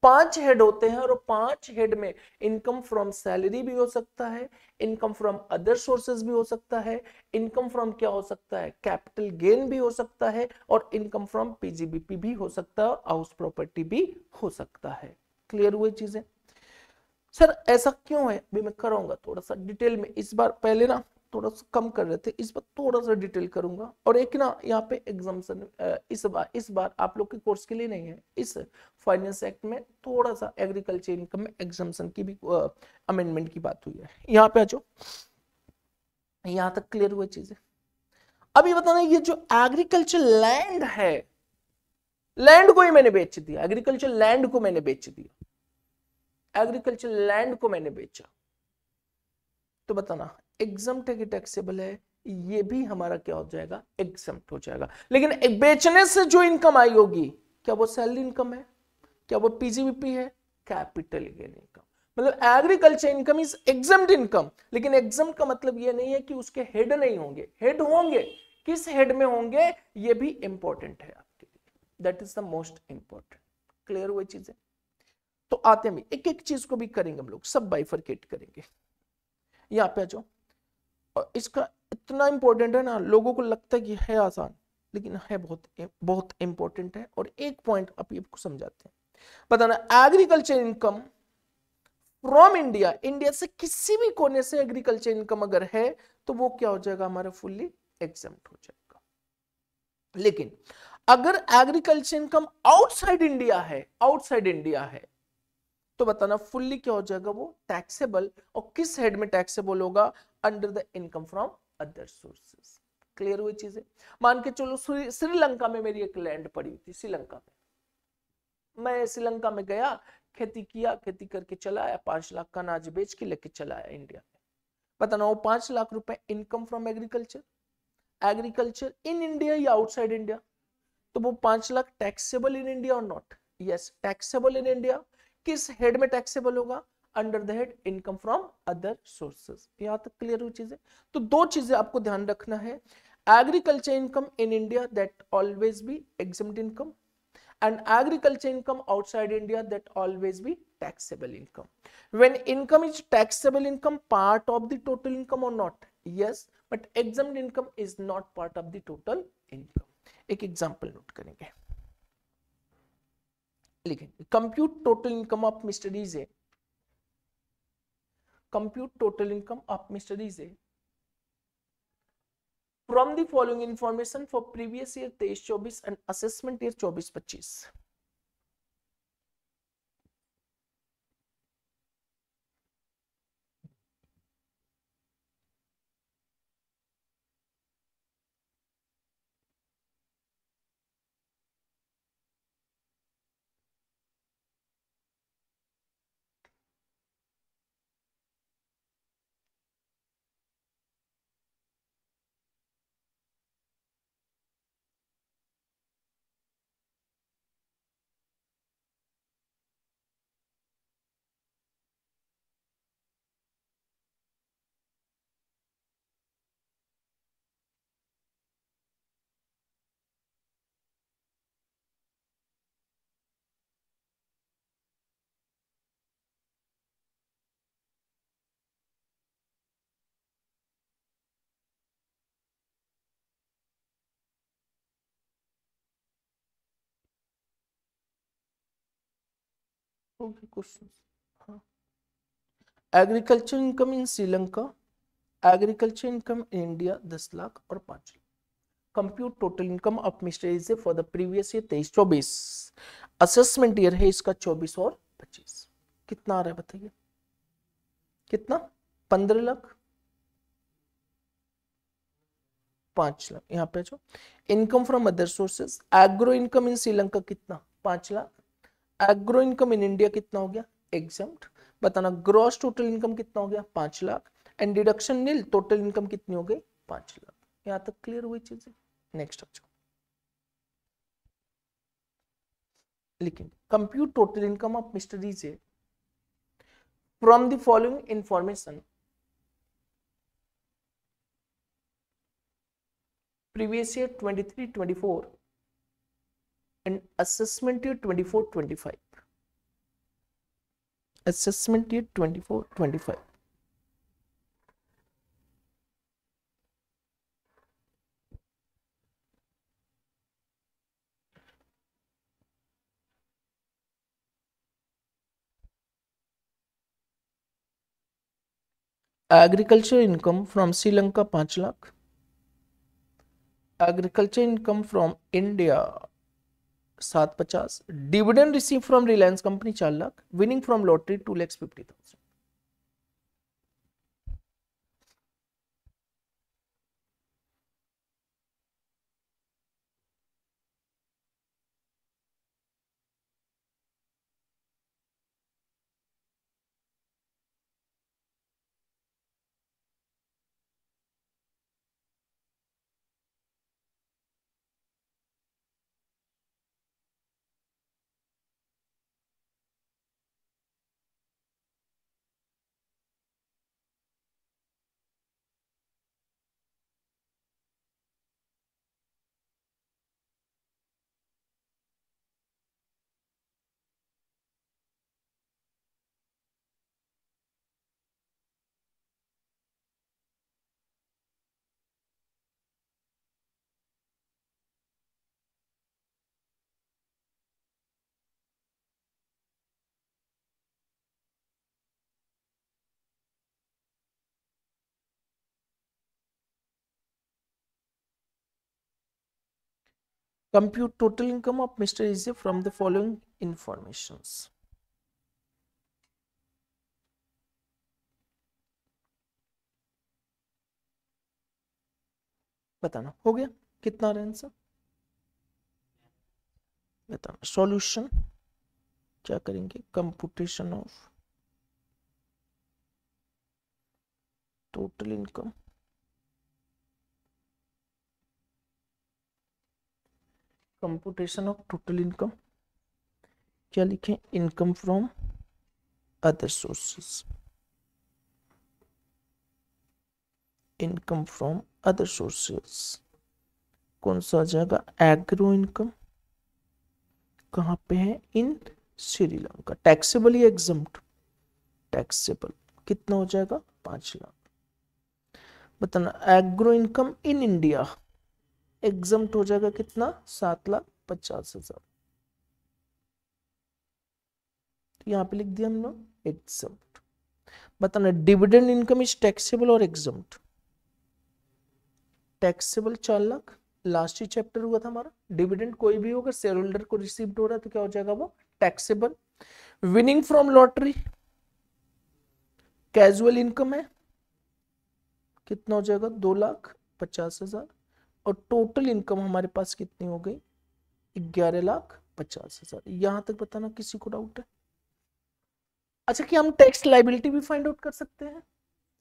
पाँच हेड होते हैं और पाँच हेड में इनकम फ्रॉम सैलरी भी हो सकता है इनकम फ्रॉम अदर सोर्सेज भी हो सकता है इनकम फ्रॉम क्या हो सकता है? कैपिटल गेन भी हो सकता है और इनकम फ्रॉम पीजीबीपी भी हो सकता है हाउस प्रॉपर्टी भी हो सकता है। क्लियर हुई चीज़ें? सर, ऐसा क्यों है? भी मैं कराऊँगा थोड़ा सा डिटेल में। इस बार पहले ना थोड़ा सा कम कर रहे थे, इस बार थोड़ा सा डिटेल करूँगा। और एक ना, यहाँ पे एग्जाम्सन इस बार इस बार आप लोग के कोर्स के लिए नहीं है। इस फाइनेंस एक्ट में थोड़ा सा एग्रीकल्चर इनकम में एग्जाम्सन की भी अमेंडमेंट की बात हुई है। यहाँ पे आ जाओ। यहाँ तक क्लियर हुआ चीज़ें। अभी बताना, ये जो एग्रीकल्चर लैंड है लैंड को ही मैंने बेच दिया। एग्रीकल्चर लैंड को मैंने बेच दिया। एग्रीकल्चर लैंड को मैंने बेचा। तो बताना एग्ज़ाम है टैक्सेबल है, ये भी हमारा क्या हो जाएगा? एग्ज़ाम हो जाएगा। लेकिन बेचने से जो इनकम आई होगी, क्या वो सैलरी इनकम है? क्या वो पीजीवीपी है? कैपिटल गेन इनकम मतलब agriculture income is exempt income लेकिन एग्ज़ाम का मतलब ये नहीं है कि उसके हेड नहीं होंगे। हेड होंगे। किस हेड में होंगे? ये भी इंपॉर्टेंट है आपके लिए। That is the most important clear हुई चीज़ें? तो आते हैं एक एक चीज़ को भी करेंगे हम लोग। सब बाइफरकेट करेंगे। यहाँ पे आ जाओ। और इसका इतना इंपॉर्टेंट है ना, लोगों को लगता है कि है आसान, लेकिन है बहुत बहुत इंपॉर्टेंट है और एक पॉइंट आप आपको समझाते हैं। बताना agriculture income from India India से किसी भी कोने से एग्रीकल्चर इनकम अगर है तो वो क्या हो जाएगा? हमारा फुल्ली एग्ज़ाम हो जाएगा। लेकिन अगर एग्रीकल्चर इनकम आउटसाइड इंडिया है आउटसाइड इंडिया है तो बताना फुल्ली क्या हो जाएगा वो टैक्सेबल और किस हेड में टैक्सेबल होगा? Under the income from other sources clear हुई चीज़ें? मान के चलो श्रीलंका में मेरी एक लैंड पड़ी थी, श्रीलंका में। मैं श्रीलंका में गया, खेती किया, खेती करके चला आया, पाँच लाख का अनाज बेच के लेके चला आया इंडिया में। बताना वो पाँच लाख रुपए income from agriculture agriculture in India या आउटसाइड इंडिया तो वो पाँच लाख टैक्सेबल इन इंडिया और not yes taxable in India किस हेड में टैक्सेबल होगा? Under the head income from other sources यहाँ तक क्लियर हुई चीज़ें। तो दो चीज़ें आपको ध्यान रखना है। Agriculture income in India that always be exempt income and agriculture income outside India that always be taxable income when income is taxable income part of the total income और not yes but exempt income is not part of the total income एक example note करेंगे। लिखेंगे compute total income of mister EJ compute total income of mister EJ from the following information for previous year तेईस चौबीस and assessment year चौबीस पच्चीस Okay, questions. हाँ agriculture income in Sri Lanka agriculture income in India दस लाख और पाँच lakh. Compute total income of mister EJ for the previous year तेईस चौबीस। असेसमेंट ईयर है इसका चौबीस और पच्चीस। कितना आ रहा है बताइए? कितना? पंद्रह लाख? पाँच लाख। यहाँ पे जो income from other sources agro income in Sri Lanka कितना? पाँच lakh. Agro income in India कितना हो गया? एग्जाम्प्ट बताना ग्रॉस टोटल इनकम कितना हो गया? पाँच lakh. And deduction nil total income कितनी हो गई? पाँच लाख। यहाँ तक क्लियर हुई चीज़ें? नेक्स्ट अच्छा लेकिन compute total income of mister DJ from the following information previous year 23 24 and assessment year 24 25 assessment year 24 25 agriculture income from Sri Lanka पाँच lakh agriculture income from India सात पचास। Dividend receive from Reliance company चार lakh. Winning from lottery two lakhs fifty thousand compute total income of Mr. Easy from the following informations. बताना हो गया कितना रहा answer बताना सॉल्यूशन क्या करेंगे computation of total income computation of total income क्या लिखें? Income from other sources income from other sources कौन सा आ जाएगा? एग्रो इनकम कहाँ पे है? इन श्रीलंका टैक्सेबल या एग्जम्प्ट टैक्सेबल कितना हो जाएगा? पाँच लाख। बताना agro income in India exempt हो जाएगा कितना? सात लाख पचास हज़ार। तो यहाँ पे लिख दिया हम लोग एग्जम्प्ट। बताना, डिविडेंड इनकम इज़ टैक्सेबल और एग्जम्प्ट? टैक्सेबल चार लाख? लास्ट ही चैप्टर हुआ था हमारा। डिविडेंड कोई भी होगा शेयर होल्डर को रिसीव हो रहा तो क्या हो जाएगा वो? Taxable winning from lottery casual income है। कितना हो जाएगा? दो लाख पचास हज़ार। और टोटल इनकम हमारे पास कितनी हो गई? ग्यारह लाख पचास हज़ार। यहाँ तक बताना किसी को डाउट है? अच्छा कि हम टैक्स लाइबिलिटी भी फाइंड आउट कर सकते हैं?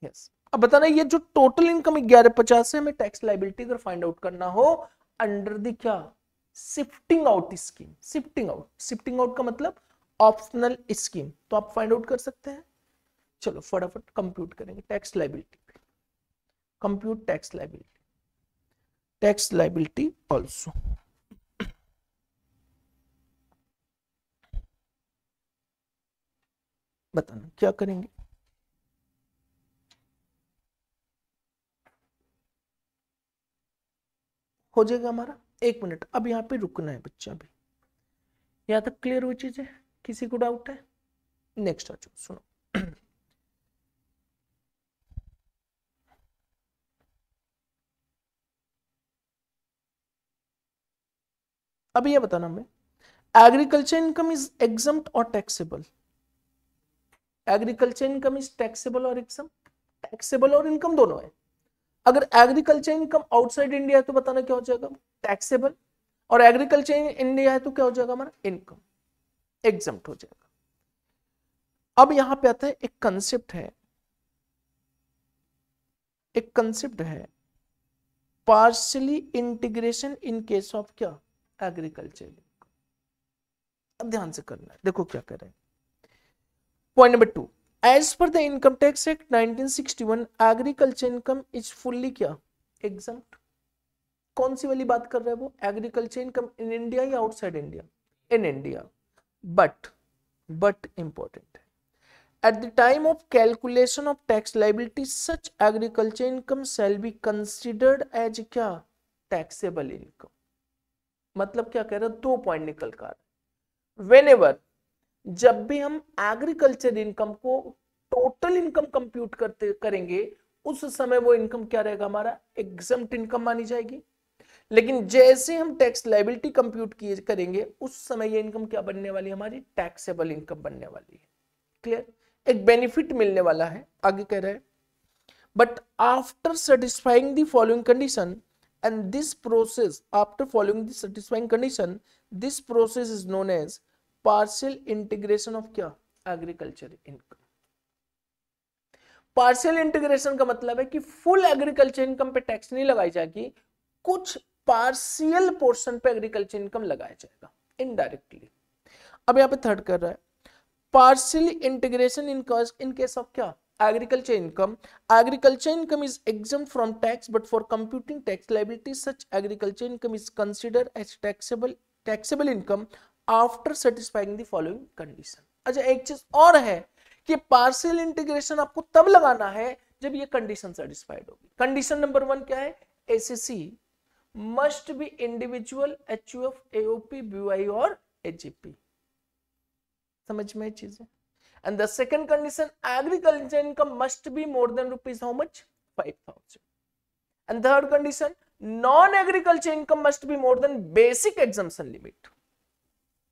Yes yes. अब बताना ये जो टोटल इनकम ग्यारह पचास है, हमें टैक्स लाइबिलिटी अगर फाइंड आउट करना हो अंडर द क्या? Shifting out scheme shifting out shifting out का मतलब ऑप्शनल स्कीम तो आप फाइंड आउट कर सकते हैं? चलो फटाफट कंप्यूट करेंगे। Tax liability compute tax liability tax liability also. बताना, क्या करेंगे? हो जाएगा हमारा, एक मिनट, अब यहाँ पे रुकना है बच्चा भी। यहाँ तक क्लियर हुई चीज़? किसी को डाउट है? नेक्स्ट आ जाओ, सुनो। अब ये बताना हमें एग्रीकल्चर इनकम इज़ एग्ज़ाम और taxable agriculture income is taxable और एग्ज़ाम टैक्सेबल और इनकम दोनों है। अगर एग्रीकल्चर इनकम आउटसाइड इंडिया है तो बताना क्या हो जाएगा? टैक्सेबल और एग्रीकल्चर इंडिया है तो क्या हो जाएगा हमारा? इनकम एग्ज़ाम हो जाएगा। अब यहाँ पे आता है, एक कंसेप्ट है। एक कंसेप्ट है। Partially integration in case of क्या? एग्रीकल्चर अब ध्यान से करना है। देखो क्या कर। रहे हैं point number two as per the income tax act 1961 agriculture income is fully क्या? एग्ज़ाम कौन सी वाली बात कर रहा है वो? एग्रीकल्चर इनकम इन इंडिया या outside India in India but but important At the time of calculation of tax liability, such agriculture income shall be considered as क्या? Taxable income. मतलब क्या कह रहे हैं, दो पॉइंट निकल कर वेन जब भी हम एग्रीकल्चर इनकम को टोटल इनकम कंप्यूट करते, करेंगे, उस समय वो इनकम क्या रहेगा हमारा? एग्ज़ाम इनकम मानी जाएगी। लेकिन जैसे हम टैक्स लाइबिलिटी कंप्यूट किए, करेंगे, उस समय ये इनकम क्या बनने वाली हमारी? टैक्सेबल इनकम बनने वाली है। क्लियर एक बेनिफिट मिलने वाला है, आगे कह रहे हैं। But after satisfying the following condition and this process after following the satisfying condition this process is known as partial integration of क्या एग्रीकल्चर इनकम पार्शियल इंटीग्रेशन का मतलब है कि फुल एग्रीकल्चर इनकम पे टैक्स नहीं लगाई जाएगी, कुछ पार्शियल पोर्शन पे एग्रीकल्चर इनकम लगाया जाएगा इनडायरेक्टली अब यहाँ पे थर्ड कर रहा है। Partial integration in case of क्या? Agriculture income agriculture income is exempt from tax but for computing tax liability such agriculture income is considered as taxable taxable income after satisfying the following condition अच्छा एक चीज़ और है कि partial integration आपको तब लगाना है जब ये कंडीशन सेटिस्फाइड होगी कंडीशन नंबर वन क्या है assessee must be individual H F AOP BOI और एजीपी समझ में चीज़ें and the second condition agriculture income must be more than rupees how much 5000 and third condition non agriculture income must be more than basic exemption limit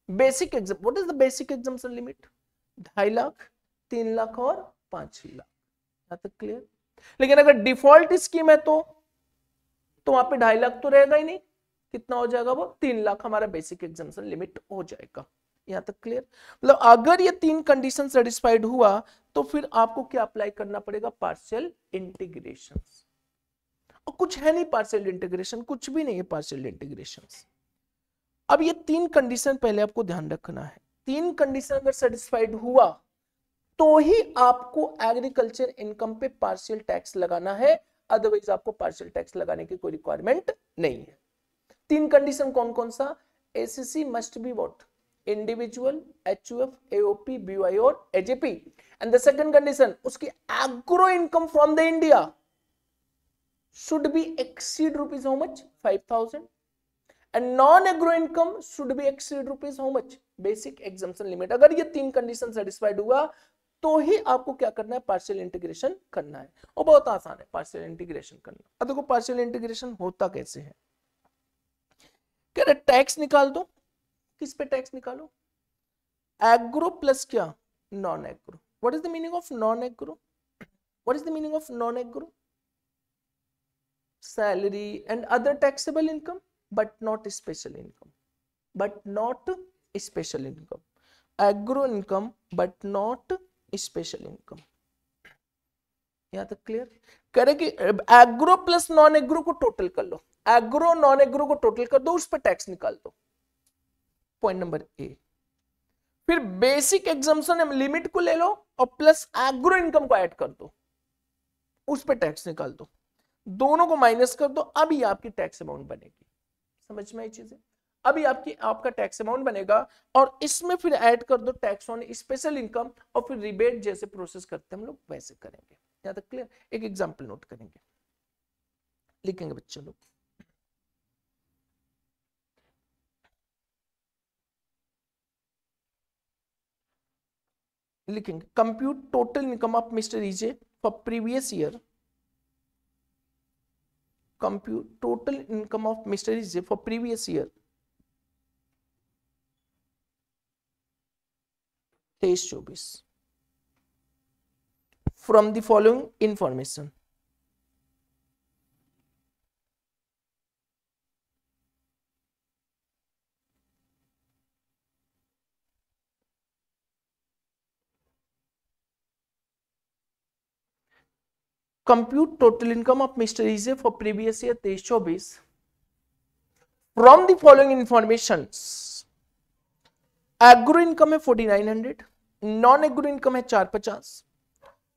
basic exemption what is the basic exemption limit ढाई लाख तीन लाख और पाँच लाख यहाँ तक clear लेकिन अगर default scheme है तो तो वहाँ पे ढाई लाख तो रहेगा ही नहीं कितना हो जाएगा वो तीन लाख हमारा बेसिक एग्जामेशन लिमिट हो जाएगा यहाँ तक क्लियर मतलब अगर ये तीन कंडीशन सेटिस्फाइड हुआ तो फिर आपको क्या अप्लाई करना पड़ेगा? पार्शियल इंटीग्रेशन और कुछ है नहीं पार्शियल इंटीग्रेशन कुछ भी नहीं है पार्शियल इंटीग्रेशन अब ये तीन कंडीशन पहले आपको ध्यान रखना है। तीन कंडीशन अगर सेटिस्फाइड हुआ तो ही आपको एग्रीकल्चर इनकम पे पार्शियल टैक्स लगाना है अदरवाइज़ आपको पार्शियल टैक्स लगाने की कोई रिक्वायरमेंट नहीं है। तीन कंडीशन कौन कौन सा assessee must be what individual H U F AOP BOI और AJP and the second condition उसकी agro income from the India should be exceed rupees how much five thousand and non agro income should be exceed rupees how much basic exemption limit अगर ये तीन condition satisfied हुआ तो ही आपको क्या करना है? पार्शियल इंटीग्रेशन करना है। और बहुत आसान है पार्शियल इंटीग्रेशन करना। अब देखो पार्शियल इंटीग्रेशन होता कैसे है? कह रहे टैक्स निकाल दो। किस पे टैक्स निकालो? एग्रो प्लस क्या? Non agro what is the meaning of non agro what is the meaning of non agro salary and other taxable income but not special income but not special income agro income but not special income यहाँ तक clear करे कि agro plus non agro को total कर लो. Agro non agro को total कर दो, उस पर टैक्स निकाल दो. पॉइंट नंबर ए फिर बेसिक एग्जामेशन लिमिट को ले लो और प्लस एग्रो इनकम को ऐड कर दो। उस पर टैक्स निकाल दो। दोनों को माइनस कर दो। अभी आपकी टैक्स अमाउंट बनेगी। समझ में आई चीज़ें? अभी आपकी, आपका टैक्स अमाउंट बनेगा और इसमें फिर ऐड कर दो टैक्स ऑन स्पेशल इनकम और फिर रिबेट जैसे प्रोसेस करते हम लोग, वैसे करेंगे। यहाँ तक क्लियर एक एग्जांपल नोट करेंगे। लिखेंगे बच्चे लोग। लिखेंगे compute total income of mister EJ for previous year compute total income of mister EJ for previous year तेईस चौबीस। From the following information compute total income of Mr. Eze for previous year 23-24 from the following informations. Agro income है 4900 non agro income है 450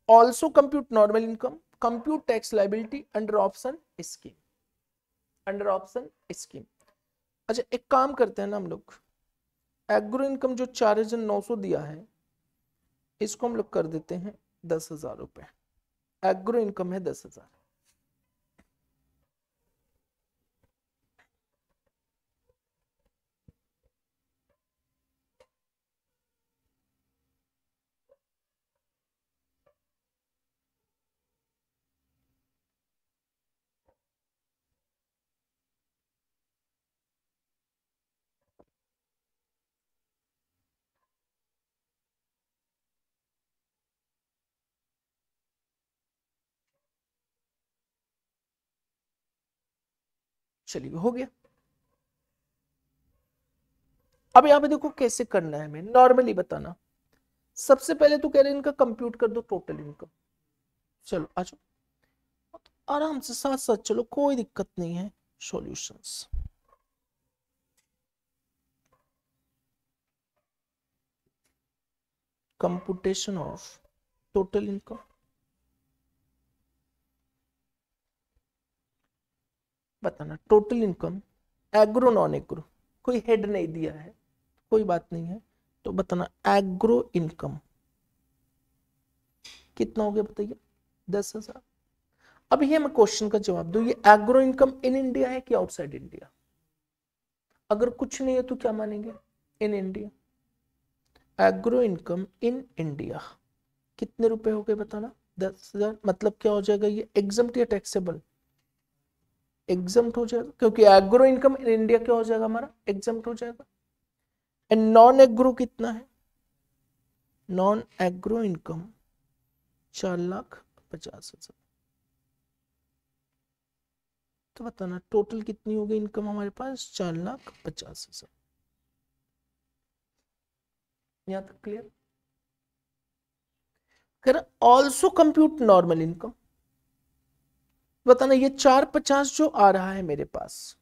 also compute normal income compute tax liability under option scheme under option scheme अच्छा एक काम करते हैं ना हम लोग। एग्रो इनकम जो चार हज़ार नौ सौ दिया है, इसको हम लोग कर देते हैं दस हज़ार रुपए। एग्रो इनकम है दस हज़ार। चलिए, हो गया। अब यहाँ पे देखो कैसे करना है हमें नॉर्मली बताना। सबसे पहले तो कह रहे इनका कंप्यूट कर दो टोटल इनकम चलो, आ जाओ। आराम से साथ साथ चलो, कोई दिक्कत नहीं है। Solutions computation of total income बताना total income agro non agro कोई हेड नहीं दिया है, कोई बात नहीं है। तो बताना एग्रो इनकम कितना हो गया बताइए? दस हज़ार। अब ये मैं क्वेश्चन का जवाब दू, ये एग्रो इनकम इन इंडिया है कि आउटसाइड इंडिया अगर कुछ नहीं है तो क्या मानेंगे? In India agro income in India कितने रुपए हो गए बताना? दस हज़ार मतलब क्या हो जाएगा ये? एग्ज़ाम या टैक्सेबल एग्ज़ाम हो जाएगा। क्योंकि एग्रो इनकम इन इंडिया क्या हो जाएगा हमारा? एग्ज़ाम हो जाएगा। एंड नॉन एग्रो कितना है? नॉन एग्रो इनकम चार लाख पचास हज़ार। तो बताना टोटल कितनी होगी इनकम हमारे पास? चार लाख पचास हज़ार। यहाँ तक क्लियर कर ऑल्सो कंप्यूट नॉर्मल इनकम बताना ये चार पचास जो आ रहा है मेरे पास,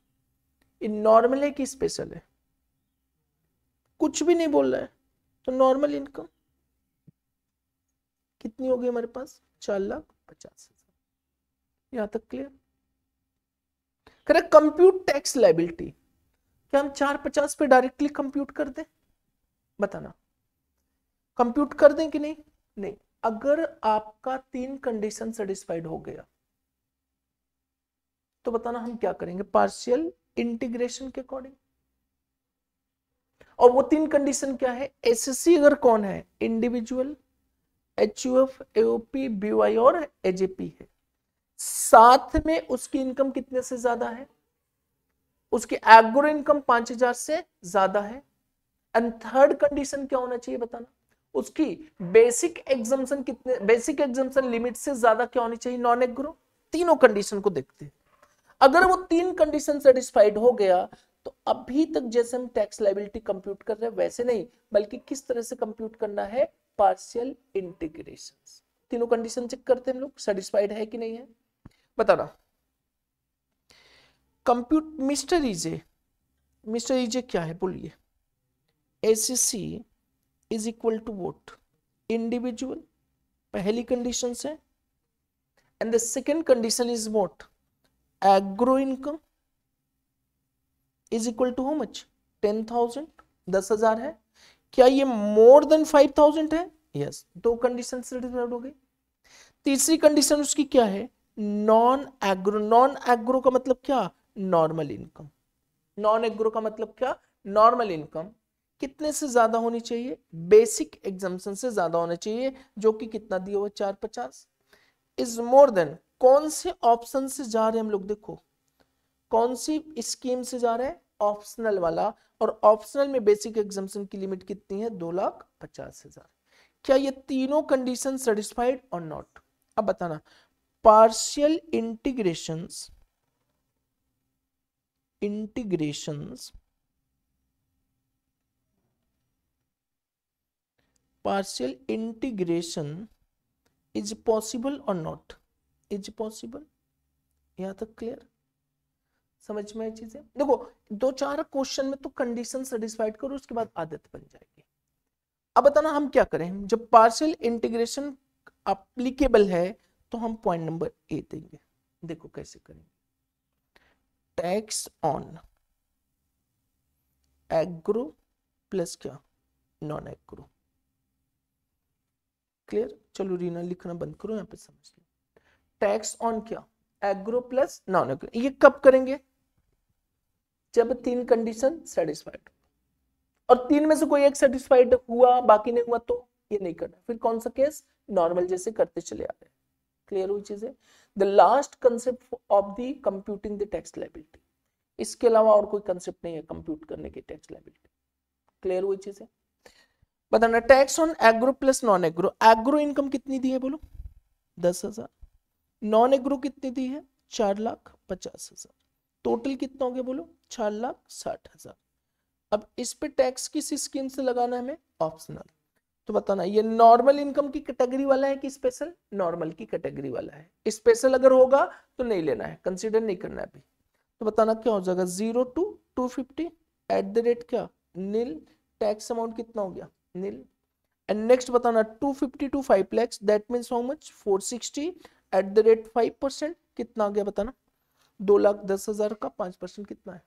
ये नॉर्मल है कि स्पेशल है। कुछ भी नहीं बोल रहा है तो नॉर्मल इनकम कितनी होगी हमारे पास? चार लाख पचास हज़ार। यहाँ तक क्लियर करें कंप्यूट टैक्स लाइबिलिटी क्या हम चार पचास पे डायरेक्टली कंप्यूट कर दें? बताना। कंप्यूट कर दें कि नहीं? नहीं। अगर आपका तीन कंडीशन सेटिस्फाइड हो गया तो बताना हम क्या करेंगे? पार्शियल इंटीग्रेशन के अकॉर्डिंग और वो तीन कंडीशन क्या है? एसएससी अगर कौन है? Individual H U F AOP BOI और एजेपी है। साथ में उसकी इनकम कितने से ज़्यादा है? उसकी एग्रो इनकम पाँच हज़ार से ज़्यादा है। एंड थर्ड कंडीशन क्या होना चाहिए बताना? उसकी बेसिक एग्जामेशन कितने बेसिक एग्जामेशन लिमिट से ज़्यादा क्या होनी चाहिए? नॉन एग्रो तीनों कंडीशन को देखते हैं। अगर वो तीन कंडीशन सेटिस्फाइड हो गया तो अभी तक जैसे हम टैक्स लाइबिलिटी कंप्यूट कर रहे हैं, वैसे नहीं, बल्कि किस तरह से कंप्यूट करना है? पार्शियल इंटीग्रेशन तीनों कंडीशन चेक करते हैं हम लोग सेटिस्फाइड है कि नहीं है? बताना। कंप्यूट मिस्टर इजे मिस्टर इजे क्या है? बोलिए। Assessee is equal to what individual पहली कंडीशन से and the second condition is what agro income is equal to how much ten thousand दस हज़ार है। क्या ये मोर देन फाइव थाउज़ेंड है? Yes yes. दो कंडीशन सेटिस्फाइड हो गई। तीसरी कंडीशन उसकी क्या है? नॉन एग्रो नॉन एग्रो का मतलब क्या? नॉर्मल इनकम नॉन एग्रो का मतलब क्या? नॉर्मल इनकम कितने से ज़्यादा होनी चाहिए? बेसिक एग्जामेशन से ज़्यादा होना चाहिए, जो कि कितना दिया हुआ? चार पचास। इज़ मोर देन कौन से ऑप्शन से जा रहे हैं हम लोग? देखो, कौन सी स्कीम से जा रहे हैं? ऑप्शनल वाला। और ऑप्शनल में बेसिक एग्जामेशन की लिमिट कितनी है? दो लाख पचास हज़ार। क्या ये तीनों कंडीशन सेटिस्फाइड और नॉट अब बताना। Partial integrations integrations partial integration is possible or not? Is possible? यहाँ तक क्लियर समझ में आई चीज़ें? देखो, दो चार क्वेश्चन में तो कंडीशन सेटिस्फाइड करो, उसके बाद आदत बन जाएगी। अब बताना हम क्या करें? जब पार्शियल इंटीग्रेशन अप्लीकेबल है तो हम पॉइंट नंबर ए देंगे। देखो कैसे करेंगे। टैक्स ऑन एग्रो प्लस क्या? नॉन एग्रो क्लियर चलो, रीना, लिखना बंद करो, यहाँ पे समझ टैक्स ऑन क्या? Agro plus non agro. ये कब करेंगे? जब तीन कंडीशन सेटिस्फाइड और तीन में से कोई एक सेटिस्फाइड हुआ, बाकी नहीं हुआ तो ये नहीं करना। फिर कौन सा केस नॉर्मल जैसे करते चले आ रहे क्लियर हुई चीज़ें? The last concept of the computing the tax liability इसके अलावा और कोई कंसेप्ट नहीं है कंप्यूट करने की टैक्स लाइबिलिटी क्लियर हुई चीज़ें? बताना tax on agro plus non agro agro income कितनी दी है बोलो? दस हज़ार। नॉन एग्रो कितनी दी है? चार लाख पचास हज़ार। टोटल कितना हो गया बोलो? चार लाख साठ हज़ार। अब इस पे टैक्स किस स्कीम से लगाना है हमें? ऑप्शनल। तो बताना, ये नॉर्मल इनकम की कैटेगरी वाला है कि स्पेशल? नॉर्मल की कैटेगरी वाला है। स्पेशल अगर होगा तो नहीं लेना है। कंसीडर नहीं करना है अभी। तो बताना क्या हो जाएगा? Zero to two fifty at the rate क्या? नील, टैक्स अमाउंट कितना हो गया? नील। एंड नेक्स्ट बताना 250 to five lakhs, that means how much? 460 at the rate five percent कितना आ गया बताना? दो लाख दस हज़ार का पाँच परसेंट कितना है?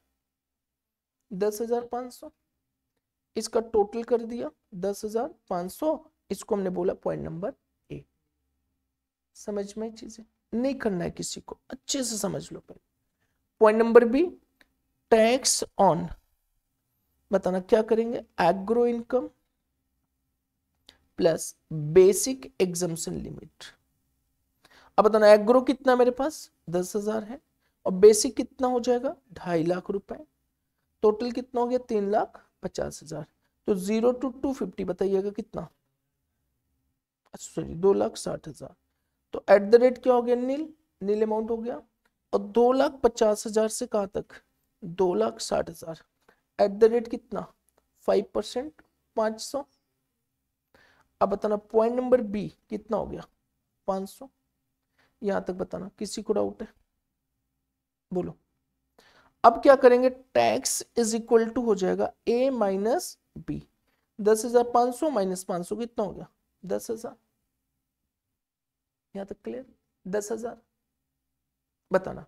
दस हज़ार पाँच सौ। इसका टोटल कर दिया, दस हज़ार पाँच सौ। इसको हमने बोला पॉइंट नंबर ए समझ में चीज़ें? नहीं करना है किसी को। अच्छे से समझ लो पहले। Point number B tax on बताना क्या करेंगे? Agro income plus basic exemption limit अब बताना एग्रो कितना मेरे पास? दस हज़ार है। और बेसिक कितना हो जाएगा? ढाई लाख रुपए। टोटल कितना हो गया? तीन लाख पचास हज़ार। तो ज़ीरो टू टू फिफ्टी बताइएगा कितना? सॉरी दो लाख साठ हज़ार। तो एट द रेट क्या हो गया? नील नील अमाउंट हो गया। और दो लाख पचास हज़ार से कहा तक? दो लाख साठ हज़ार। एट द रेट कितना? फाइव परसेंट पाँच सौ। अब बताना पॉइंट नंबर बी कितना हो गया? पाँच सौ। यहाँ तक बताना, किसी को डाउट है? बोलो। अब क्या करेंगे? टैक्स इज़ इक्वल टू हो जाएगा ए माइनस बी दस हज़ार पाँच सौ माइनस पाँच सौ कितना हो गया? दस हज़ार। यहाँ तक क्लियर दस हज़ार। बताना।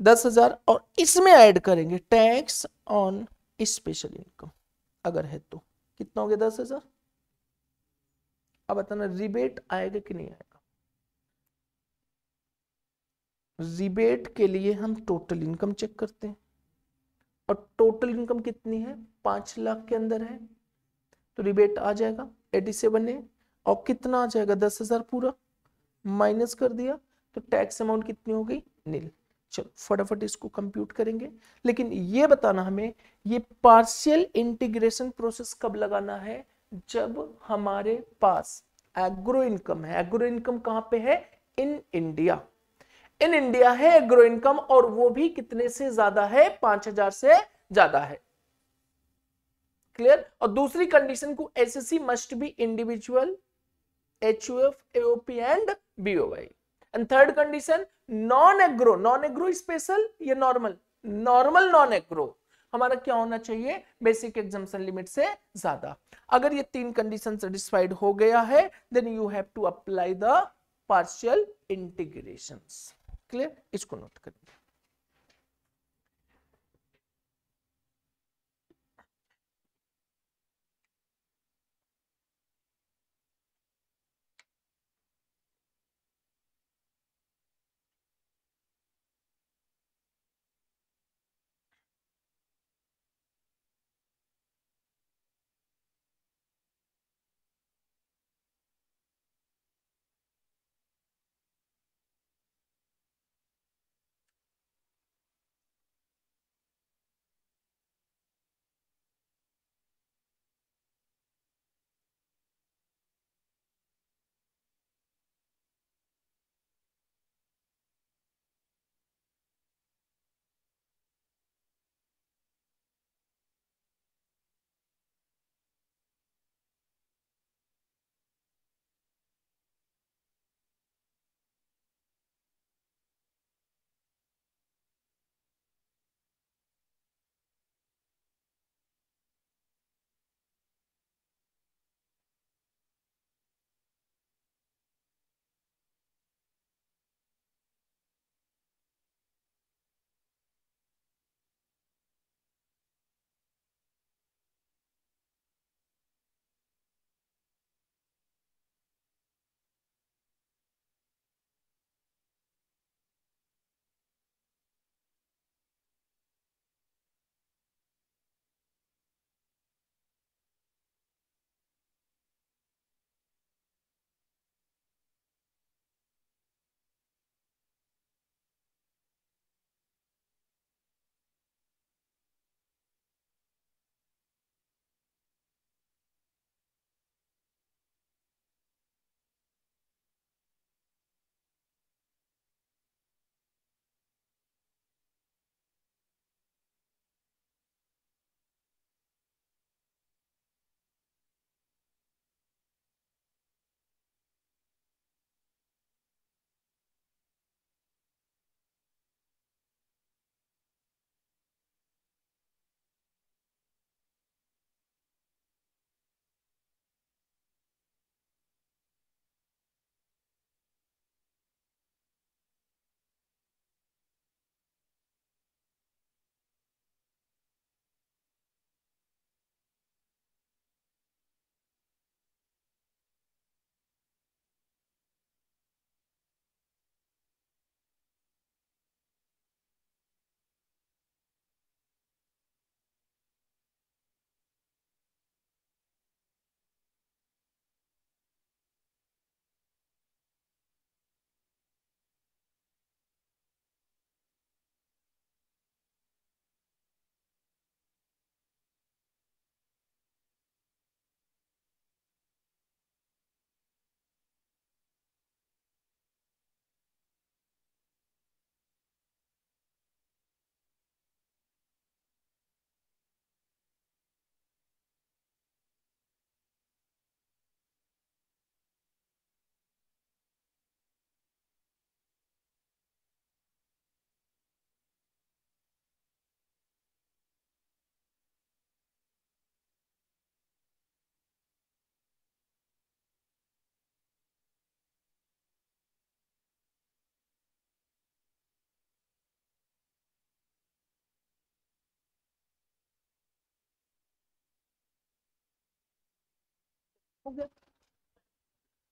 दस हज़ार और इसमें ऐड करेंगे टैक्स ऑन स्पेशल इनकम अगर है तो। कितना हो गया दस हज़ार? अब बताना रिबेट आएगा कि नहीं आएगा? रिबेट के लिए हम टोटल इनकम चेक करते हैं। और टोटल इनकम कितनी है? पाँच लाख के अंदर है। तो रिबेट आ जाएगा एटी सेवन ए और कितना आ जाएगा? दस हज़ार पूरा। माइनस कर दिया तो टैक्स अमाउंट कितनी हो गई? नील चलो, फटाफट इसको कंप्यूट करेंगे। लेकिन ये बताना हमें, ये पार्शियल इंटीग्रेशन प्रोसेस कब लगाना है? जब हमारे पास एग्रो इनकम है। एग्रो इनकम कहाँ पे है? इन इंडिया इन इंडिया है, एग्रो इनकम, और वो भी कितने से ज़्यादा है? पाँच हज़ार से ज़्यादा है। क्लियर? और दूसरी कंडीशन को assessee must be individual H U F AOP and BOI and third condition non agro non agro special या नॉर्मल नॉर्मल नॉन एग्रो हमारा क्या होना चाहिए? बेसिक एग्जामेशन लिमिट से ज़्यादा. अगर ये तीन कंडीशन सेटिस्फाइड हो गया है then you have to apply the partial integration clear इसको नोट कर हो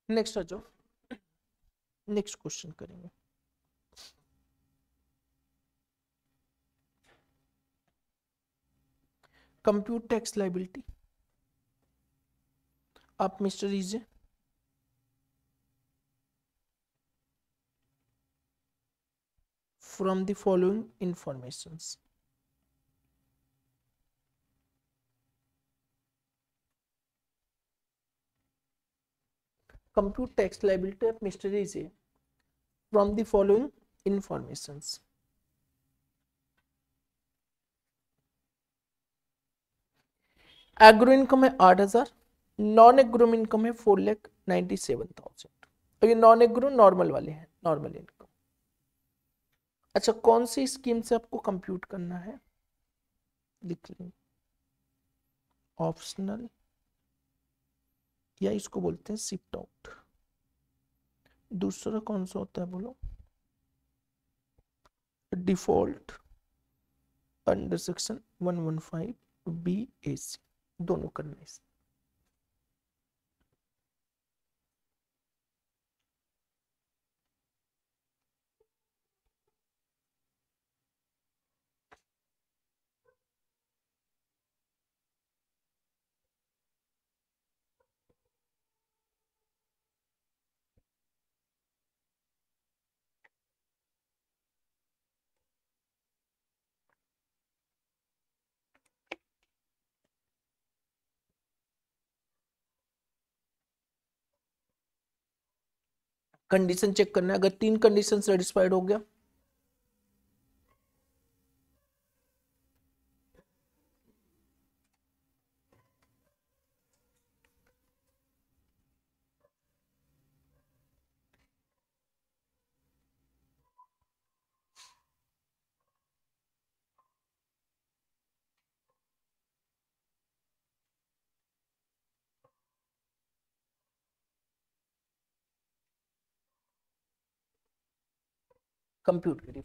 नेक्स्ट आ जाओ नेक्स्ट क्वेश्चन करेंगे. कंप्यूट टैक्स लाइबिलिटी आप mister EJ from the following informations. Compute tax liability of Mr. Easy from the following informations. Agro income है आठ हज़ार नॉन एग्रो इनकम है four lakh ninety seven thousand ये non agro normal वाले हैं normal income अच्छा कौन सी scheme से आपको कंप्यूट करना है? लिख लें। ऑप्शनल या इसको बोलते हैं सिफ्ट आउट दूसरा कौन सा होता है बोलो? Default under section 115 B A C दोनों करने है कंडीशन चेक करना है। अगर तीन कंडीशन सेटिस्फाइड हो गया कंप्यूट करिए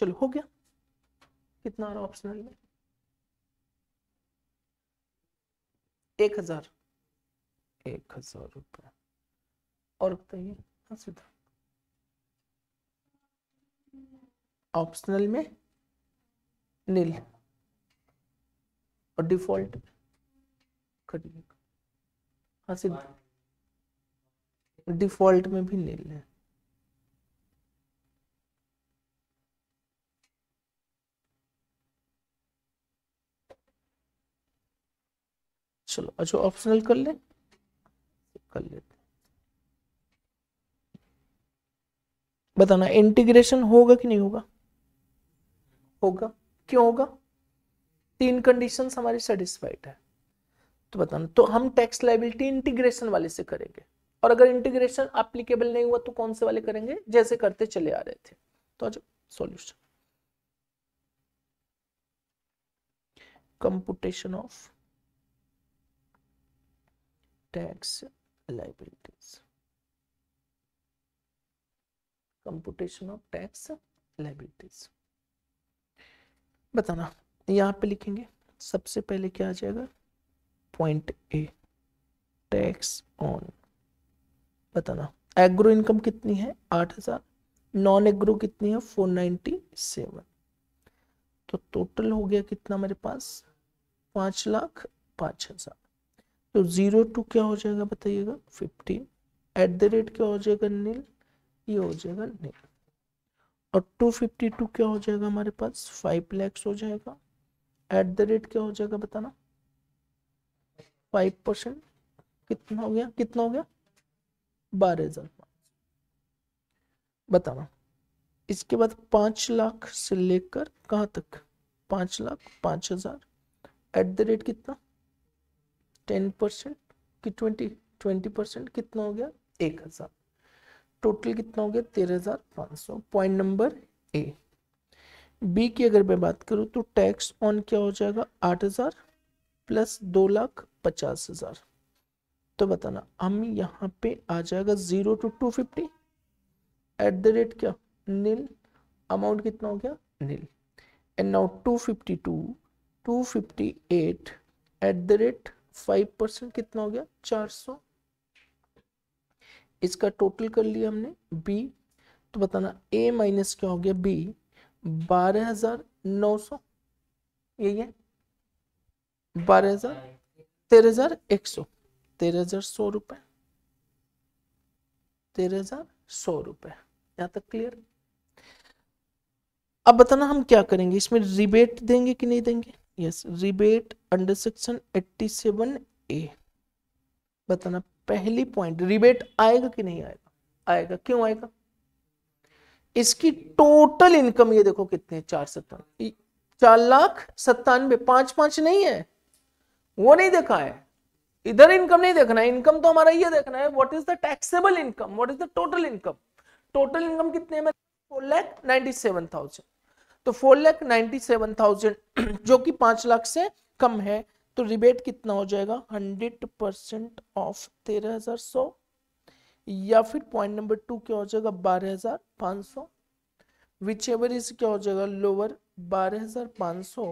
चलो हो गया। कितना आ रहा ऑप्शनल में? एक हज़ार। एक हज़ार रुपये और बताइए हाँ सीधा। ऑप्शनल में नील और डिफ़ॉल्ट करिए हाँ सीधा डिफ़ॉल्ट में भी नील है। चलो अच्छा ऑप्शनल कर ले। कर लेते बताना इंटीग्रेशन होगा कि नहीं होगा? होगा। क्यों होगा? तीन कंडीशंस हमारी सेटिस्फाइड है। तो बताना तो हम टैक्स लाइबिलिटी इंटीग्रेशन वाले से करेंगे। और अगर इंटीग्रेशन एप्लीकेबल नहीं हुआ तो कौन से वाले करेंगे? जैसे करते चले आ रहे थे। तो आज solution computation of tax liabilities. Computation of tax liabilities. बताना, यहाँ पे लिखेंगे, सबसे पहले क्या आ जाएगा? पॉइंट ए टैक्स ऑन बताना एग्रो इनकम कितनी है? आठ हज़ार। नॉन एग्रो कितनी है? फोर नाइन्टी सेवन तो टोटल हो गया कितना मेरे पास? पाँच लाख पाँच हज़ार। तो ज़ीरो टू क्या हो जाएगा बताइएगा? फिफ्टीन। एट द रेट क्या हो जाएगा नील ये हो जाएगा नील और टू फिफ्टी टू क्या हो जाएगा हमारे पास? फाइव लैक्स हो जाएगा। एट द रेट क्या हो जाएगा बताना? फाइव परसेंट कितना हो गया? कितना हो गया? बारह हज़ार बताना। इसके बाद पाँच लाख से लेकर कहाँ तक? पाँच लाख, पाँच हज़ार। एट द रेट कितना? टेन परसेंट कि ट्वेंटी ट्वेंटी परसेंट कितना हो गया? एक हज़ार। टोटल कितना हो गया? तेरह हज़ार पाँच सौ। पॉइंट नंबर ए बी की अगर मैं बात करूँ तो टैक्स ऑन क्या हो जाएगा? आठ हज़ार प्लस दो लाख पचास हज़ार। तो बताना, हम यहाँ पे आ जाएगा zero to two fifty at the rate क्या? नील अमाउंट कितना हो गया? Nil and now two fifty to two fifty at at the rate five percent कितना हो गया? चार सौ। इसका टोटल कर लिया हमने बी तो बताना ए माइनस क्या हो गया? बी बारह हज़ार नौ सौ। यही है। बारह हज़ार तेरह हज़ार एक सौ। तेरह हज़ार सौ रुपए। तेरह हज़ार सौ रुपए। यहाँ तक क्लियर अब बताना हम क्या करेंगे? इसमें रिबेट देंगे कि नहीं देंगे? Yes rebate under section 87 A बताना पहली पॉइंट रिबेट आएगा कि नहीं आएगा? आएगा। क्यों आएगा? इसकी टोटल इनकम ये देखो कितने चार सत्तानवे चार लाख सत्तानवे, पाँच पाँच नहीं है। वो नहीं देखा है। इधर इनकम नहीं देखना है। इनकम तो हमारा ये देखना है what is the taxable income what is the total income total income कितने में four lakh ninety seven thousand तो four lakh ninety seven thousand, जो कि पाँच लाख से कम है तो रिबेट कितना हो जाएगा? हंड्रेड परसेंट ऑफ़ तेरह हज़ार सौ, या फिर पॉइंट नंबर टू क्या हो जाएगा? बारह हज़ार पाँच सौ। विच एवर इज़ क्या हो जाएगा? लोअर बारह हज़ार पाँच सौ।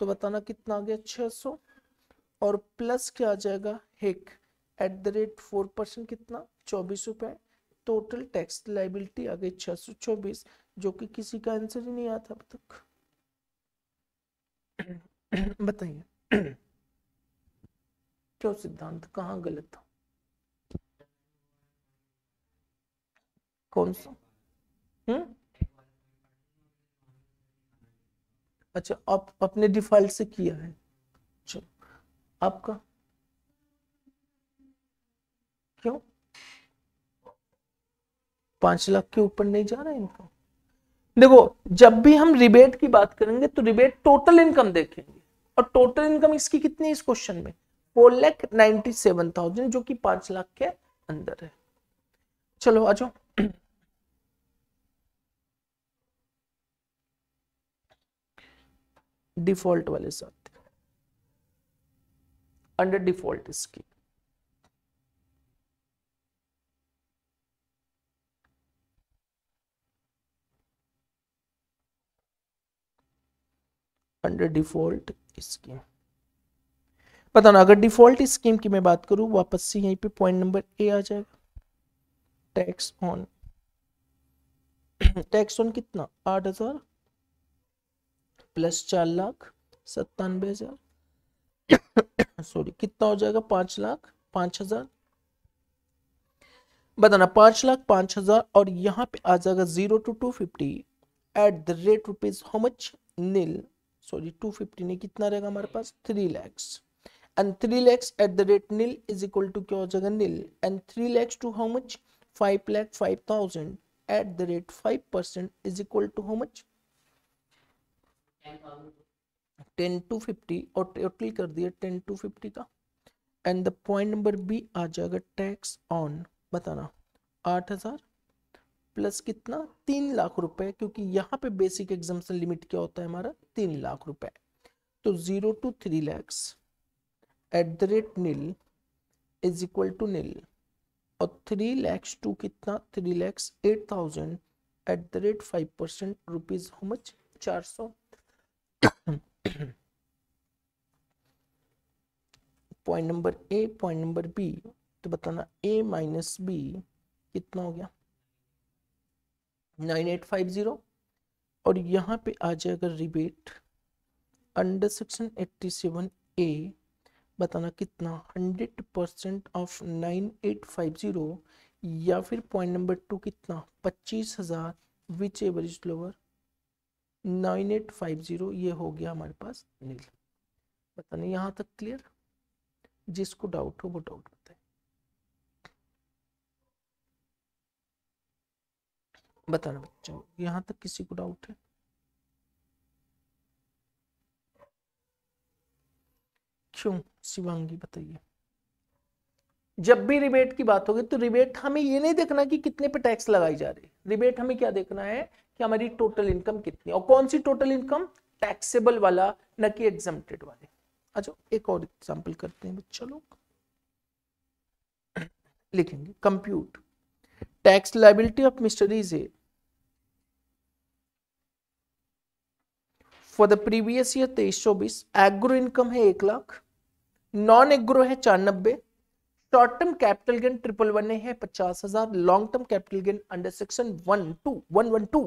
तो बताना कितना आ गया? छह सौ। और प्लस क्या आ जाएगा? हेक at the rate four percent कितना? चौबीस रुपए। टोटल टैक्स लाइबिलिटी आ गई छह सौ चौबीस, जो कि किसी का आंसर ही नहीं आता अब तक। बताइए। क्यों सिद्धांत कहाँ गलत था? कौन सा? हम्म? अच्छा आप अपने डिफ़ॉल्ट से किया है। अच्छा आपका क्यों पाँच लाख के ऊपर नहीं जा रहा है इनका देखो, जब भी हम रिबेट की बात करेंगे तो रिबेट टोटल इनकम देखेंगे। और टोटल इनकम इसकी कितनी इस क्वेश्चन में? Four lakh ninety seven thousand जो कि पाँच लाख के अंदर है। चलो, आ जाओ। डिफ़ॉल्ट वाले साथ। Under default scheme under default scheme बताना अगर डिफ़ॉल्ट स्कीम की मैं बात करूँ, वापस से यहीं पे पॉइंट नंबर ए आ जाएगा। टैक्स ऑन टैक्स ऑन कितना? आठ हज़ार प्लस चार लाख सत्तानवे हज़ार। सॉरी कितना हो जाएगा? पाँच लाख, पाँच हज़ार। बताना पाँच लाख, पाँच हज़ार और यहाँ पे आ जाएगा zero to two fifty at the rate rupees how much nil sorry two fifty नहीं, कितना रहेगा हमारे पास? Three lakhs and three lakhs at the rate nil is equal to क्या हो जाएगा? Nil and three lakhs to how much five lakh five thousand at the rate five percent is equal to how much ten two fifty और total कर दिया ten two fifty का. And the point number B आ जाएगा tax on बताना. आठ हज़ार plus कितना? तीन लाख रुपए, क्योंकि यहाँ पे बेसिक एग्जामेशन लिमिट क्या होता है हमारा? तीन लाख रुपए। तो zero to three lakhs at the rate nil is equal to nil और थ्री लैक्स टू कितना? Three lakhs eight thousand at the rate five percent rupees how much चार सौ। Point number A point number B तो बताना A minus B कितना हो गया? Nine eight five zero. और यहाँ पे आ जाएगा rebate, under section eighty seven A, बताना कितना? Hundred percent of nine eight five zero या फिर पॉइंट नंबर टू कितना? पच्चीस हज़ार whichever is lower nine eight five zero, ये हो गया हमारे पास नील बताना यहाँ तक क्लियर जिसको डाउट हो वो डाउट बताए बताना बच्चों यहाँ तक किसी को डाउट है? क्यों? शिवांगी, बताइए। जब भी रिबेट की बात होगी तो रिबेट हमें ये नहीं देखना कि कितने पे टैक्स लगाई जा रही है। रिबेट हमें क्या देखना है कि हमारी टोटल इनकम कितनी और कौन सी टोटल इनकम टैक्सेबल वाला, न कि एग्जामेटेड वाले। अच्छा एक और एग्ज़ाम्पल करते हैं बच्चा लोग। लिखेंगे compute tax liability of mister is for the previous year तेईस चौबीस एग्रो इनकम है एक लाख नॉन एग्रो है चार नब्बे short term capital gain triple one है पचास हज़ार long term capital gain under section one two one one two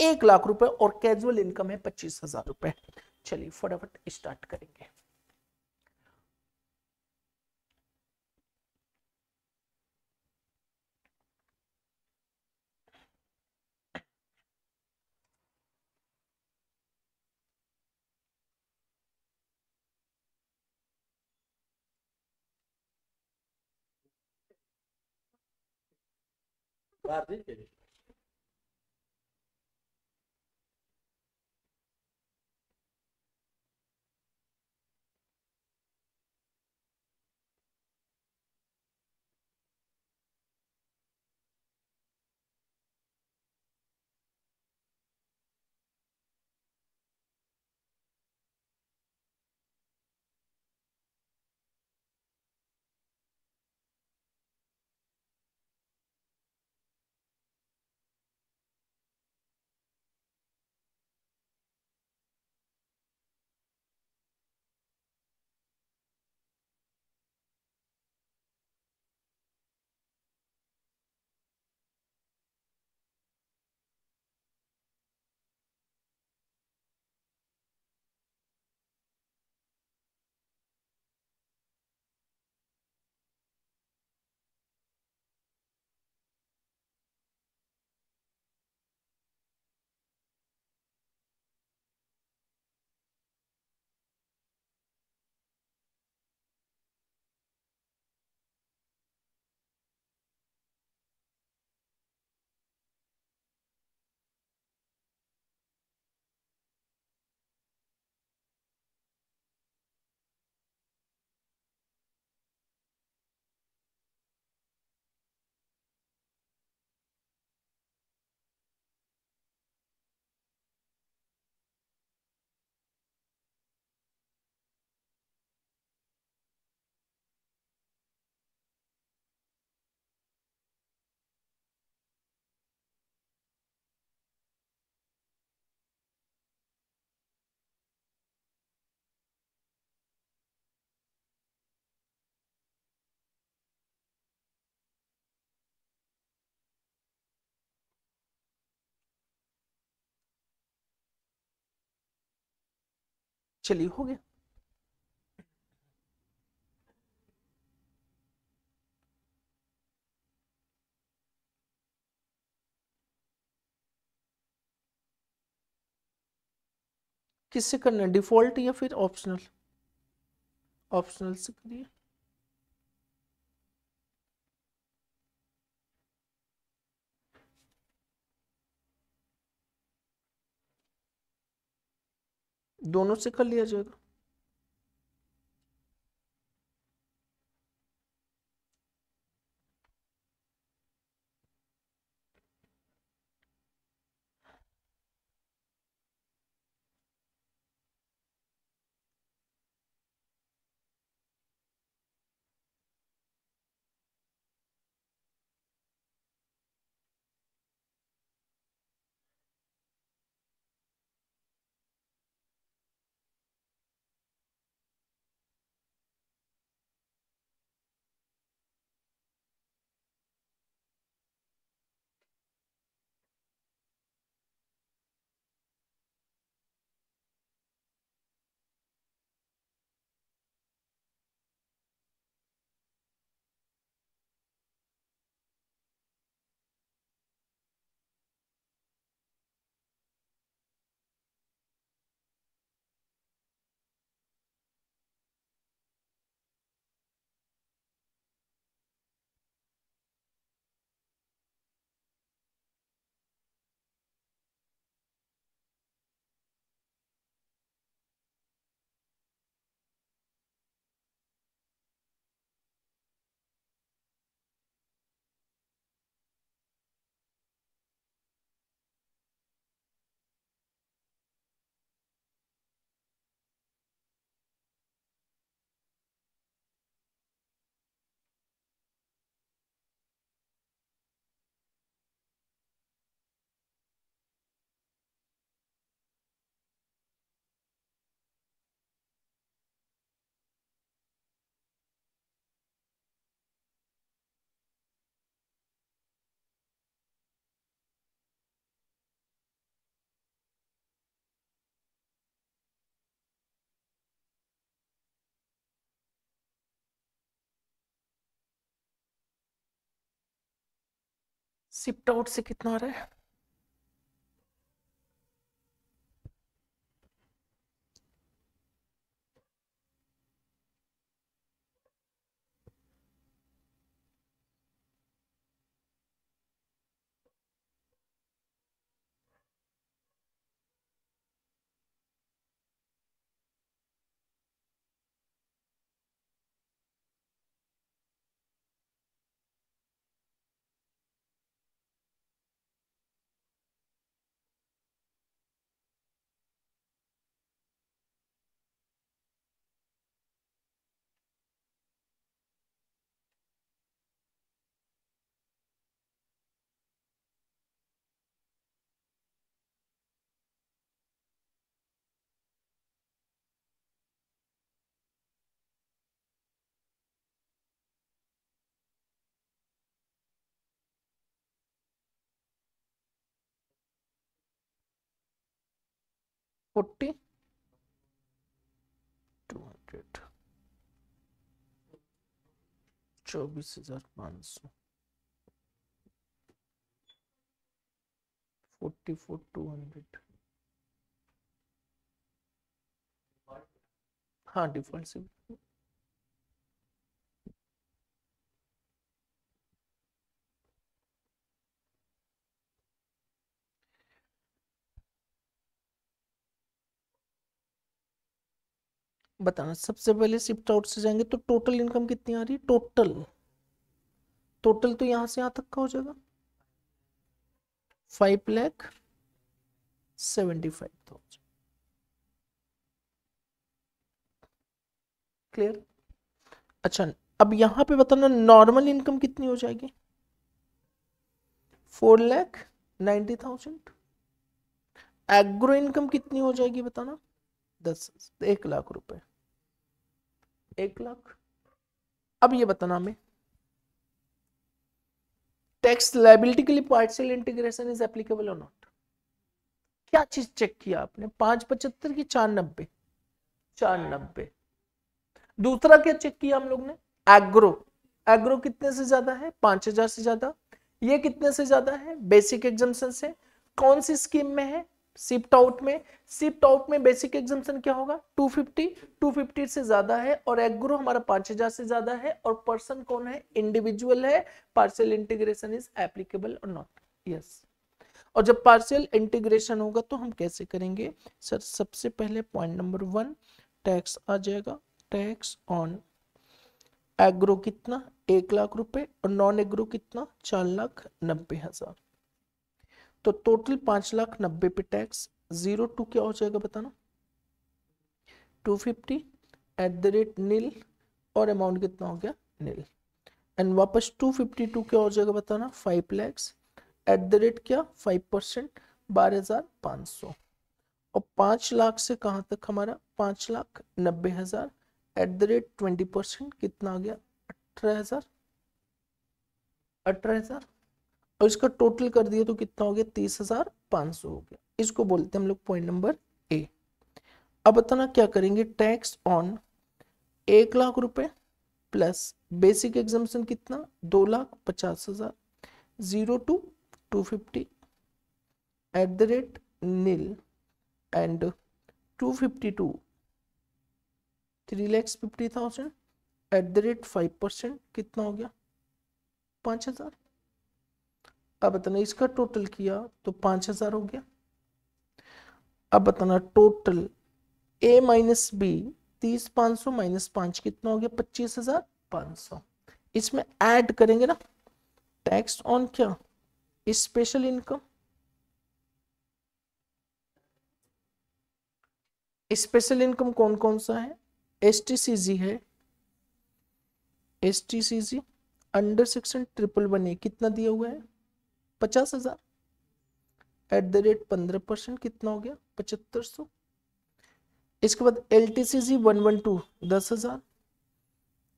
एक लाख रुपए और कैजुअल इनकम है पच्चीस हज़ार रुपए। चलिए फटाफट स्टार्ट करेंगे। बाहर नहीं चलिए हो गया। किससे करना डिफ़ॉल्ट या फिर ऑप्शनल ऑप्शनल से करिए। दोनों से कर लिया जाएगा। शिफ्ट आउट से कितना आ रहा है? Forty two hundred. चौबीस हज़ार पाँच सौ। Forty four two hundred. हाँ डिफ़ॉल्ट से बताना, सबसे पहले शिफ्ट आउट से जाएँगे तो टोटल इनकम कितनी आ रही है? टोटल टोटल तो यहाँ से यहाँ तक का हो जाएगा। Five lakh seventy five thousand clear अच्छा अब यहाँ पे बताना नॉर्मल इनकम कितनी हो जाएगी? Four lakh ninety thousand agro income कितनी हो जाएगी बताना? दस, एक लाख रुपए। एक लाख। अब ये बताना हमें। टैक्स लाइबिलिटी के लिए partial integration is applicable or not क्या चीज़ चेक किया आपने? पाँच पचहत्तर की चार नब्बे? चार नब्बे। दूसरा क्या चेक किया हम लोग ने? एग्रो एग्रो कितने से ज़्यादा है? पाँच हज़ार से ज़्यादा। ये कितने से ज़्यादा है? बेसिक एग्जामेशन से कौन सी स्कीम में है? शिफ्ट आउट में शिफ्ट आउट में बेसिक एग्जामेशन क्या होगा? 250 250 से ज़्यादा है और एग्रो हमारा 5000 से ज़्यादा है और पर्सन कौन है? इंडिविजुअल है। Partial integration is applicable or not yes और जब पार्शियल इंटीग्रेशन होगा तो हम कैसे करेंगे? सर सबसे पहले पॉइंट नंबर वन टैक्स आ जाएगा। टैक्स ऑन एग्रो कितना? एक लाख रुपए और नॉन एग्रो कितना? चार लाख नब्बे हज़ार। तो टोटल पाँच लाख नब्बे पे टैक्स ज़ीरो टू क्या हो जाएगा बताना? Two fifty at the rate nil और अमाउंट कितना हो गया? नील एंड वापस टू फिफ्टी टू क्या हो जाएगा बताना? Five lakhs at the rate क्या? फाइव परसेंट बारह हज़ार पाँच सौ. और पाँच लाख से कहाँ तक हमारा? पाँच लाख नब्बे हज़ार. At the rate twenty percent कितना आ गया? अठारह हज़ार. अठारह हज़ार. और इसका टोटल कर दिया तो कितना हो गया? तीस हज़ार पाँच सौ हो गया। इसको बोलते हैं हम लोग पॉइंट नंबर ए अब बताना क्या करेंगे? टैक्स ऑन एक लाख रुपए प्लस बेसिक एग्जामेशन कितना? दो लाख पचास हज़ार। Zero to two fifty at the rate nil and two fifty to three lakhs fifty thousand at the rate five percent कितना हो गया? पाँच हज़ार। अब बताना इसका टोटल किया तो पाँच हज़ार हो गया। अब बताना टोटल ए माइनस बी तीस पाँच सौ माइनस पाँच कितना हो गया? पच्चीस हज़ार पाँच सौ। इसमें ऐड करेंगे ना टैक्स ऑन क्या? स्पेशल इनकम स्पेशल इनकम कौन कौन सा है? एस टी सी जी है। S T C G under section triple one A कितना दिया हुआ है? पचास हज़ार। एट द रेट पंद्रह परसेंट कितना हो गया? पचहत्तर सौ। इसके बाद L T C G one one two दस हज़ार।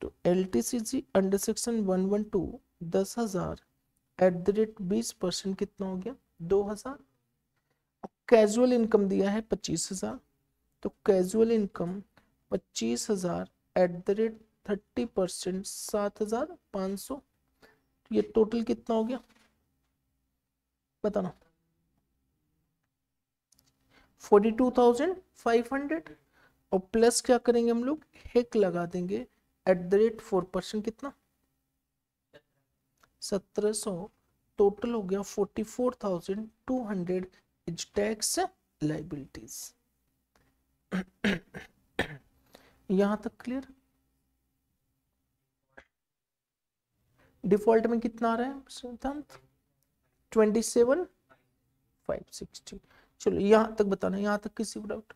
तो L T C G under section one one two दस हज़ार। एट द रेट बीस परसेंट कितना हो गया? दो हज़ार। कैजुअल इनकम दिया है पच्चीस हज़ार। तो कैजुअल इनकम पच्चीस हज़ार। At the rate thirty percent, सात हज़ार पाँच सौ। ये टोटल कितना हो गया? बताना। Forty two thousand five hundred और प्लस क्या करेंगे हम लोग? हेक लगा देंगे। At the rate four percent कितना? सत्रह सौ। टोटल हो गया forty four thousand two hundred is tax liabilities यहाँ तक क्लियर डिफ़ॉल्ट में कितना आ रहा है, सिद्धांत? ट्वेंटी सेवन फाइव सिक्सटी चलो, यहाँ तक बताना यहाँ तक किसी को डाउट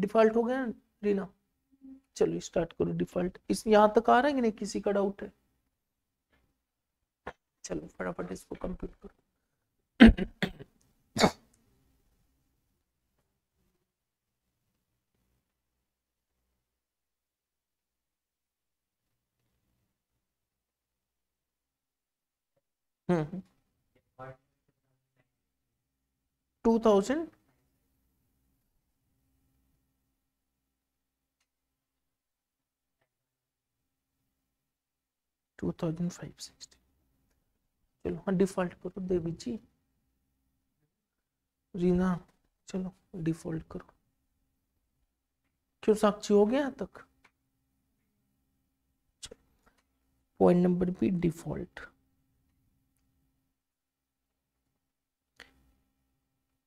डिफ़ॉल्ट हो गया रीना? चलो स्टार्ट करो डिफ़ॉल्ट इस, यहाँ तक आ रहा है कि नहीं? किसी का डाउट है? चलो, फटाफट इसको कंप्लीट करो। Two thousand two thousand five sixty चलो हाँ डिफ़ॉल्ट करो देवी जी रीना, चलो डिफ़ॉल्ट करो। क्यों साक्षी हो गया तक? पॉइंट नंबर बी डिफ़ॉल्ट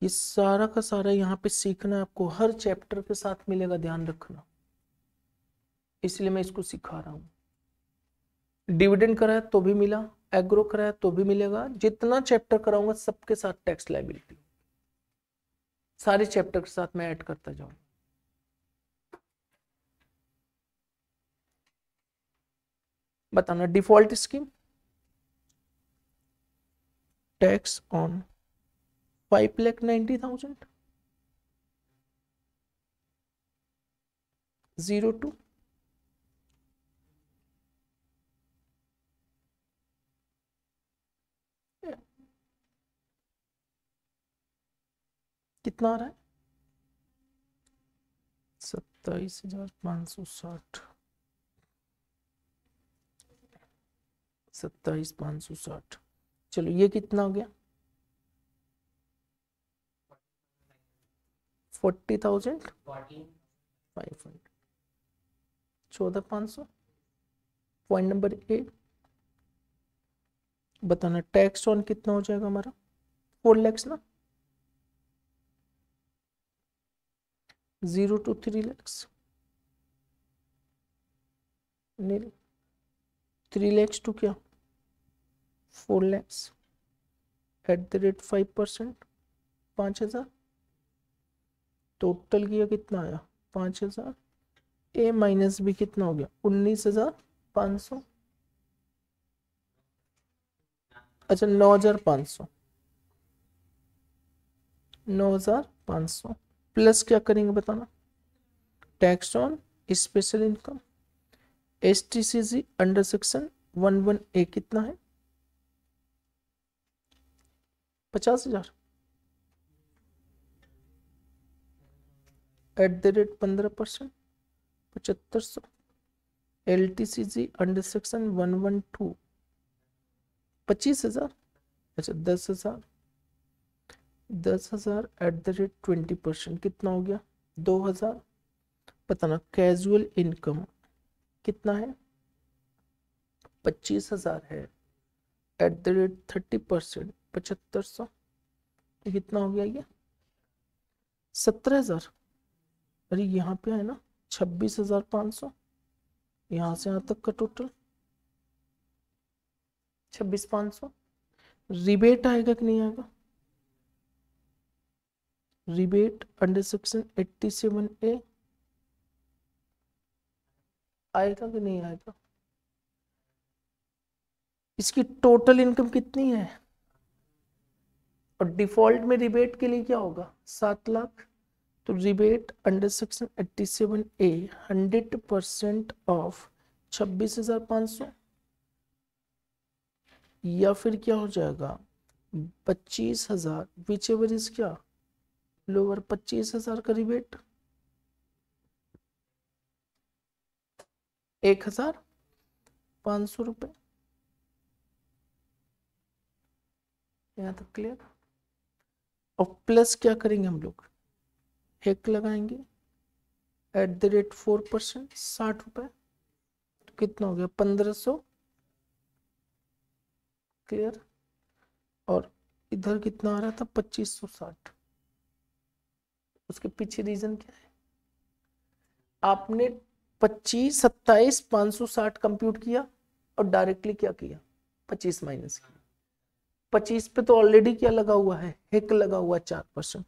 ये सारा का सारा यहाँ पे सीखना आपको, हर चैप्टर के साथ मिलेगा ध्यान रखना। इसलिए मैं इसको सिखा रहा हूँ। डिविडेंड कराया तो भी मिला एग्रो कराया तो भी मिलेगा। जितना चैप्टर कराऊँगा, सबके साथ टैक्स लाइबिलिटी सारे चैप्टर के साथ मैं ऐड करता जाऊँ बताना default scheme tax on five lakh ninety thousand zero to कितना आ रहा है? सत्ताईस हज़ार पाँच सौ साठ। सत्ताईस पाँच सौ साठ। चलो, ये कितना हो गया? Forty thousand? Five hundred. चौदह पाँच सौ? पॉइंट नंबर ए बताना टैक्स ऑन कितना हो जाएगा हमारा? फोर लैक्स ना? Zero to three lakhs nil three lakhs to क्या? Four lakhs at the rate five percent पाँच हज़ार? टोटल किया कितना आया? पाँच हज़ार। ए माइनस बी कितना हो गया? उन्नीस हज़ार पाँच सौ। अच्छा नौ हज़ार पाँच सौ। नौ हज़ार पाँच सौ। प्लस क्या करेंगे बताना? Tax on special income S T C G under section one one A कितना है? पचास हज़ार। एट द रेट पंद्रह परसेंट पचहत्तर सौ L T C G under section one one two पच्चीस हज़ार अच्छा दस हज़ार दस हज़ार at the rate twenty percent कितना हो गया? दो हज़ार बताना कैजुअल इनकम कितना है? पच्चीस हज़ार है at the rate thirty percent पचहत्तर सौ तो कितना हो गया ये? सत्रह हज़ार। अरे यहाँ पे है ना, छब्बीस हज़ार पाँच सौ। यहाँ से यहाँ तक का टोटल छब्बीस पाँच सौ। रिबेट आएगा कि नहीं आएगा? Rebate under section eighty seven A आएगा कि नहीं आएगा? इसकी टोटल इनकम कितनी है? और डिफ़ॉल्ट में रिबेट के लिए क्या होगा? सात लाख। तो rebate under section eighty seven A hundred percent of छब्बीस हज़ार पाँच सौ? या फिर क्या हो जाएगा? पच्चीस हज़ार विच एवर इज़ क्या? लोअर पच्चीस हज़ार का रिबेट एक हज़ार पाँच सौ रुपये यहाँ तक क्लियर और प्लस क्या करेंगे हम लोग? एक लगाएँगे at the rate four percent साठ रुपए। तो कितना हो गया? पंद्रह सौ। क्लियर और इधर कितना आ रहा था? पच्चीस सौ साठ। उसके पीछे रीजन क्या है? आपने पच्चीस, सत्ताईस, पाँच सौ साठ कंप्यूट किया और डायरेक्टली क्या किया? पच्चीस माइनस किया। पच्चीस पे तो ऑलरेडी क्या लगा हुआ है? हिक लगा हुआ, चार परसेंट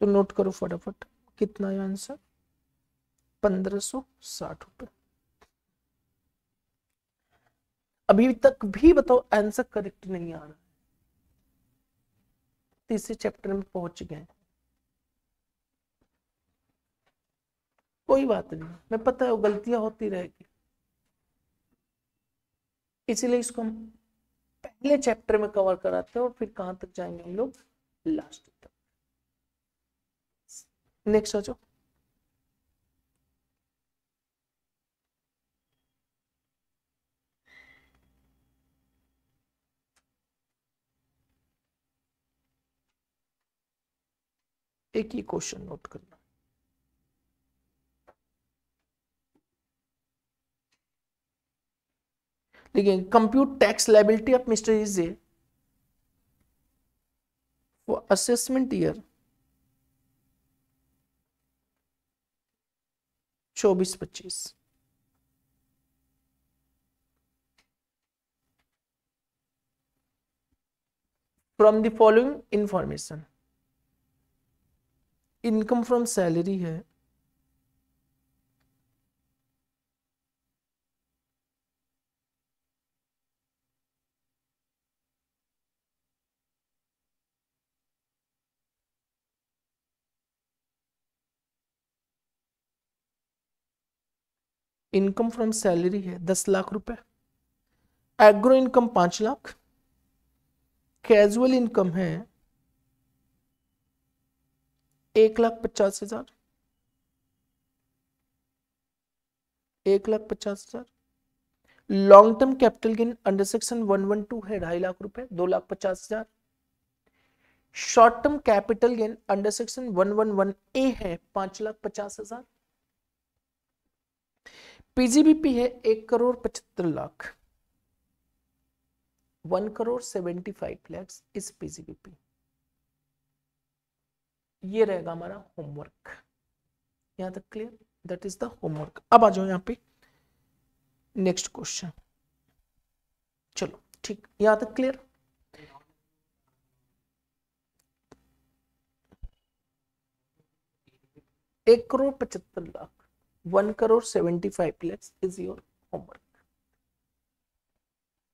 तो नोट करो फटाफट। कितना है आंसर? पंद्रह सौ साठ रुपए। अभी तक भी बताओ, आंसर करेक्ट नहीं आ रहा। तीसरे चैप्टर में पहुँच गए। कोई बात नहीं, मैं पता है वो गलतियाँ होती रहेगी। इसीलिए इसको हम पहले चैप्टर में कवर कराते हैं और फिर कहाँ तक जाएँगे हम लोग? लास्ट नेक्स्ट जाओ एक ही क्वेश्चन नोट करना। देखिए compute tax liability of mister is for assessment year चौबीस पच्चीस। From the following information income from salary है इनकम फ्रॉम सैलरी है, दस लाख रुपए। एग्रो इनकम पाँच लाख। कैजुअल इनकम है, एक लाख पचास हज़ार। एक लाख पचास हज़ार। Long term capital gain under section one one two है, ढाई लाख रुपए, दो लाख पचास हज़ार। Short term capital gain under section one one one A है, पाँच लाख पचास हज़ार। पीजीबीपी है एक करोड़ पचहत्तर lakh. One crore seventy five lakhs इस पीजीबीपी ये रहेगा हमारा होमवर्क यहाँ तक clear that is the homework अब आ जाओ यहाँ पे। नेक्स्ट क्वेश्चन चलो, ठीक। यहाँ तक क्लियर एक करोड़ पचहत्तर lakh. One crore seventy five lakhs is your homework.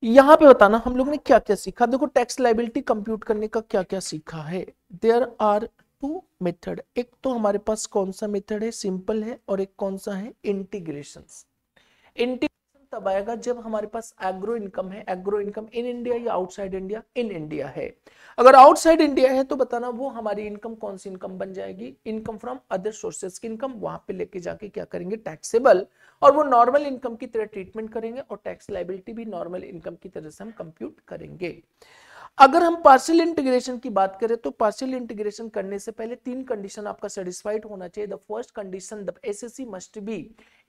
यहाँ पे बताना, हम लोग ने क्या क्या सीखा? देखो, टैक्स लाइबिलिटी कंप्यूट करने का क्या क्या सीखा है? देयर आर टू मेथड एक तो हमारे पास कौन सा मेथड है? सिंपल है और एक कौन सा है? इंटीग्रेशन इंटीग्रेशन तब आएगा जब हमारे पास एग्रो इनकम है। एग्रो इनकम इन इंडिया या आउटसाइड इंडिया इन इंडिया है। अगर आउटसाइड इंडिया है तो बताना वो हमारी इनकम कौन सी इनकम बन जाएगी? इनकम फ्रॉम अदर सोर्सेस की इनकम वहाँ पे लेके जाके क्या करेंगे? टैक्सेबल और वो नॉर्मल इनकम की तरह ट्रीटमेंट करेंगे और टैक्स लाइबिलिटी भी नॉर्मल इनकम की तरह से हम कंप्यूट करेंगे। अगर हम पार्शियल इंटीग्रेशन की बात करें तो पार्शियल इंटीग्रेशन करने से पहले तीन कंडीशन आपका सेटिस्फाइड होना चाहिए। The first condition the assessee must be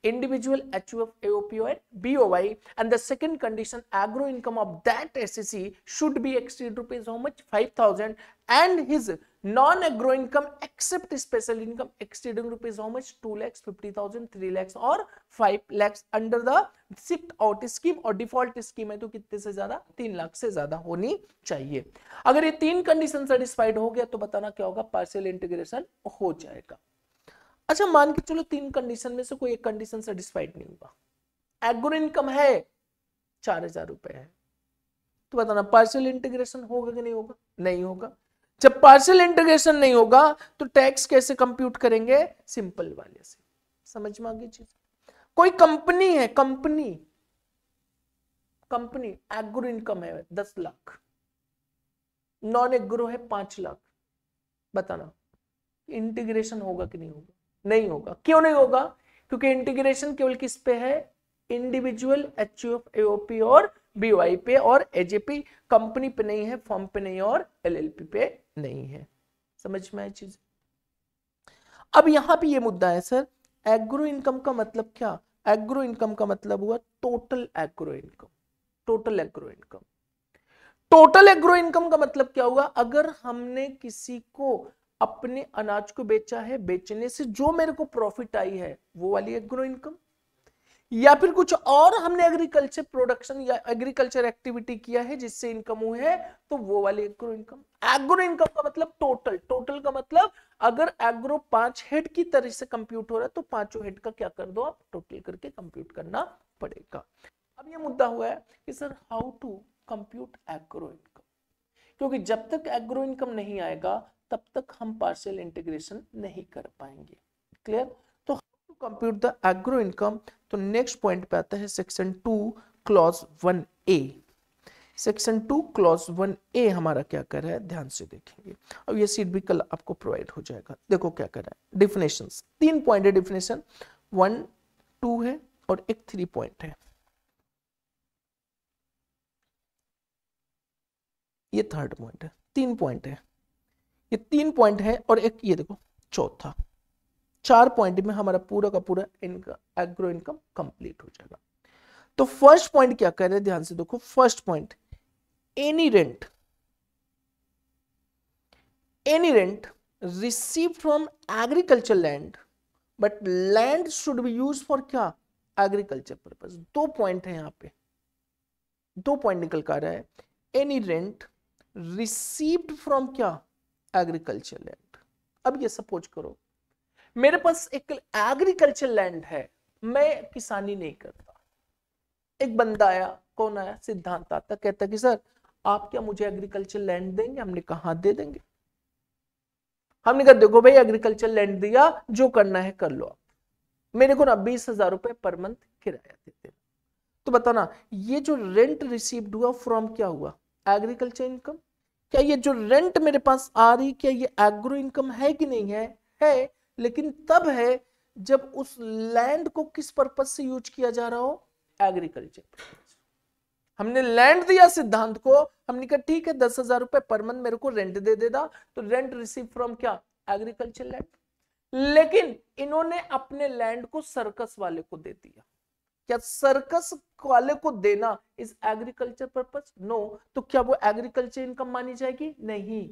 individual H U F AOP or and BOI and the second condition agro income of that assessee should be exceed rupees how much five thousand and his non-agro income, except special income, exceeding rupees how much? 2 lakhs 50000 3 lakhs or 5 lakhs under the shift out scheme और default scheme है तो कितने से ज़्यादा? तीन लाख से ज़्यादा होनी चाहिए। अगर ये तीन कंडीशन सेटिस्फाइड हो गया तो बताना क्या होगा? पार्शियल इंटीग्रेशन हो जाएगा। अच्छा मान के चलो तीन कंडीशन में से कोई एक कंडीशन सेटिस्फाइड नहीं हुआ एग्रो इनकम है, चार हज़ार रुपए है। तो बताना पार्शियल इंटीग्रेशन होगा कि नहीं होगा? नहीं होगा। जब पार्शियल इंटीग्रेशन नहीं होगा तो टैक्स कैसे कंप्यूट करेंगे? सिंपल वाले से समझ में आ गई चीज़? कोई कंपनी है कंपनी कंपनी एग्रो इनकम है, दस लाख। नॉन एग्रो है पाँच लाख। बताना इंटीग्रेशन होगा कि नहीं होगा? नहीं होगा। क्यों नहीं होगा? क्योंकि इंटीग्रेशन केवल किस पे है? इंडिविजुअल एच एओपी और बीवाई पे और एजेपी कंपनी पे नहीं है फॉर्म पे नहीं और एलएलपी पे नहीं है। समझ में आई चीज़? अब यहाँ पे ये मुद्दा है, सर एग्रो इनकम का मतलब क्या? एग्रो इनकम का मतलब हुआ total agro income total agro income total agro income का मतलब क्या हुआ? अगर हमने किसी को अपने अनाज को बेचा है, बेचने से जो मेरे को प्रॉफिट आई है, वो वाली एग्रो इनकम या फिर कुछ और हमने एग्रीकल्चर प्रोडक्शन या एग्रीकल्चर एक्टिविटी किया है जिससे इनकम हुई है तो वो वाली एग्रो इनकम एग्रो इनकम का मतलब टोटल टोटल का मतलब अगर एग्रो पाँच हेड की तरह से कंप्यूट हो रहा है तो पाँचों हेड का क्या कर दो आप? टोटल करके कंप्यूट करना पड़ेगा। अब ये मुद्दा हुआ है कि sir how to compute agro income क्योंकि जब तक एग्रो इनकम नहीं आएगा, तब तक हम पार्शियल इंटीग्रेशन नहीं कर पाएँगे। Clear compute the agro income तो नेक्स्ट पॉइंट पे आता है section two clause one A section two clause one A हमारा क्या कर रहा है? ध्यान से देखेंगे। अब ये सीट भी कल आपको प्रोवाइड हो जाएगा। देखो क्या कर रहा है। डिफिनेशन तीन पॉइंट है डिफिनेशन वन टू है और एक थ्री पॉइंट है। ये थर्ड पॉइंट है। तीन पॉइंट है। ये तीन पॉइंट है और एक, ये देखो, चौथा। चार पॉइंट में हमारा पूरा का पूरा इनका एग्रो इनकम कंप्लीट हो जाएगा। तो फ़र्स्ट पॉइंट क्या कह रहे हैं? ध्यान से देखो first point any rent any rent receive from agriculture land but land should be use for क्या? एग्रीकल्चर पर्पज दो पॉइंट है यहाँ पे। दो पॉइंट निकल कर रहा है। एनी रेंट रिसीव्ड फ्रॉम क्या? एग्रीकल्चर लैंड अब ये सपोज़ करो। मेरे पास एक एग्रीकल्चर लैंड है। मैं किसानी नहीं करता। एक बंदा आया, कौन आया? सिद्धांत आता, कहता कि, सर, आप क्या मुझे एग्रीकल्चर लैंड देंगे? हमने कहा दे देंगे? हमने कहा, देखो भाई एग्रीकल्चर लैंड दिया, जो करना है कर लो आप। मेरे को ना बीस हज़ार रुपए पर मंथ किराया देते तो बताओ ना, ये जो रेंट रिसीव्ड हुआ फ्रॉम क्या हुआ? एग्रीकल्चर इनकम क्या ये जो रेंट मेरे पास आ रही, क्या ये एग्रो इनकम है कि नहीं है? है लेकिन तब है जब उस लैंड को किस पर्पज से यूज़ किया जा रहा हो? एग्रीकल्चर हमने लैंड दिया सिद्धांत को, हमने कहा, ठीक है, दस हज़ार रुपए पर मंथ मेरे को रेंट दे देगा तो रेंट रिसीव फ्रॉम क्या? एग्रीकल्चर लैंड लेकिन इन्होंने अपने लैंड को सर्कस वाले को दे दिया। क्या सर्कस वाले को देना इज़ एग्रीकल्चर पर्पज नो तो क्या वो एग्रीकल्चर इनकम मानी जाएगी? नहीं.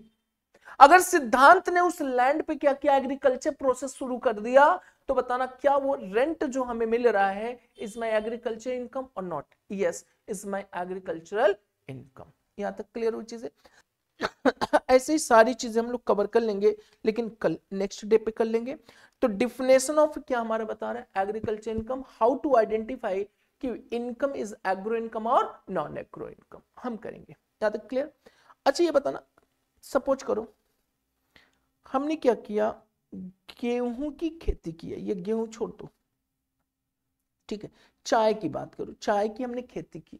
अगर सिद्धांत ने उस लैंड पे क्या किया एग्रीकल्चर प्रोसेस शुरू कर दिया तो बताना क्या वो रेंट जो हमें मिल रहा है is my agriculture income or not yes is my agricultural income यहाँ तक क्लियर हुई चीज़ें? ऐसे ही सारी चीज़ें हम लोग कवर कर लेंगे, लेकिन कल नेक्स्ट डे पे कर लेंगे। तो डिफिनेशन ऑफ़ क्या हमारा बता रहा है? Agriculture income how to identify कि income is agro income or non agro income हम करेंगे। यहाँ तक क्लियर अच्छा ये बताना सपोज़ करो हमने क्या किया? गेहूँ की खेती की है। ये गेहूँ छोड़ दो। ठीक है? चाय की बात करो। चाय की हमने खेती की।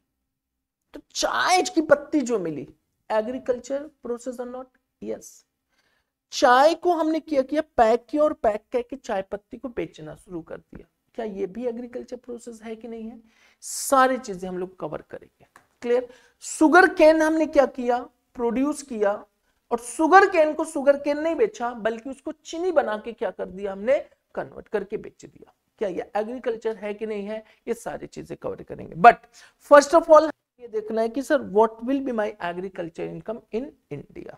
तो चाय की पत्ती जो मिली agriculture process are not yes चाय को हमने किया किया? पैक किया और पैक करके चाय पत्ती को बेचना शुरू कर दिया। क्या ये भी एग्रीकल्चर प्रोसेस है कि नहीं है? सारी चीज़ें हम लोग कवर करेंगे। क्लियर शुगर कैन हमने क्या किया? प्रोड्यूस किया। और शुगर केन को सुगर केन नहीं बेचा, बल्कि उसको चीनी बना के क्या कर दिया हमने? कन्वर्ट करके बेच दिया। क्या ये एग्रीकल्चर है कि नहीं है? ये सारी चीज़ें कवर करेंगे। बट फ़र्स्ट ऑफ़ ऑल ये देखना है कि sir what will be my agriculture income in India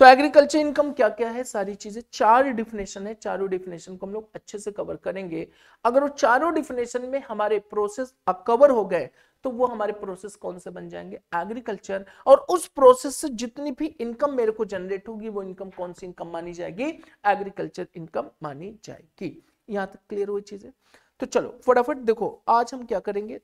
तो एग्रीकल्चर इनकम क्या क्या है? सारी चीज़ें। चार डिफिनेशन है। चारों डिफिनेशन को हम लोग अच्छे से कवर करेंगे। अगर वो चारों डिफिनेशन में हमारे प्रोसेस कवर हो गए तो वो हमारे प्रोसेस कौन से बन जाएँगे? एग्रीकल्चर और उस प्रोसेस से जितनी भी इनकम मेरे को जनरेट होगी, वो इनकम कौन सी इनकम मानी जाएगी? एग्रीकल्चर इनकम मानी जाएगी। यहाँ तक क्लियर हुई चीज़ें? तो चलो, फटाफट देखो, आज हम क्या करेंगे?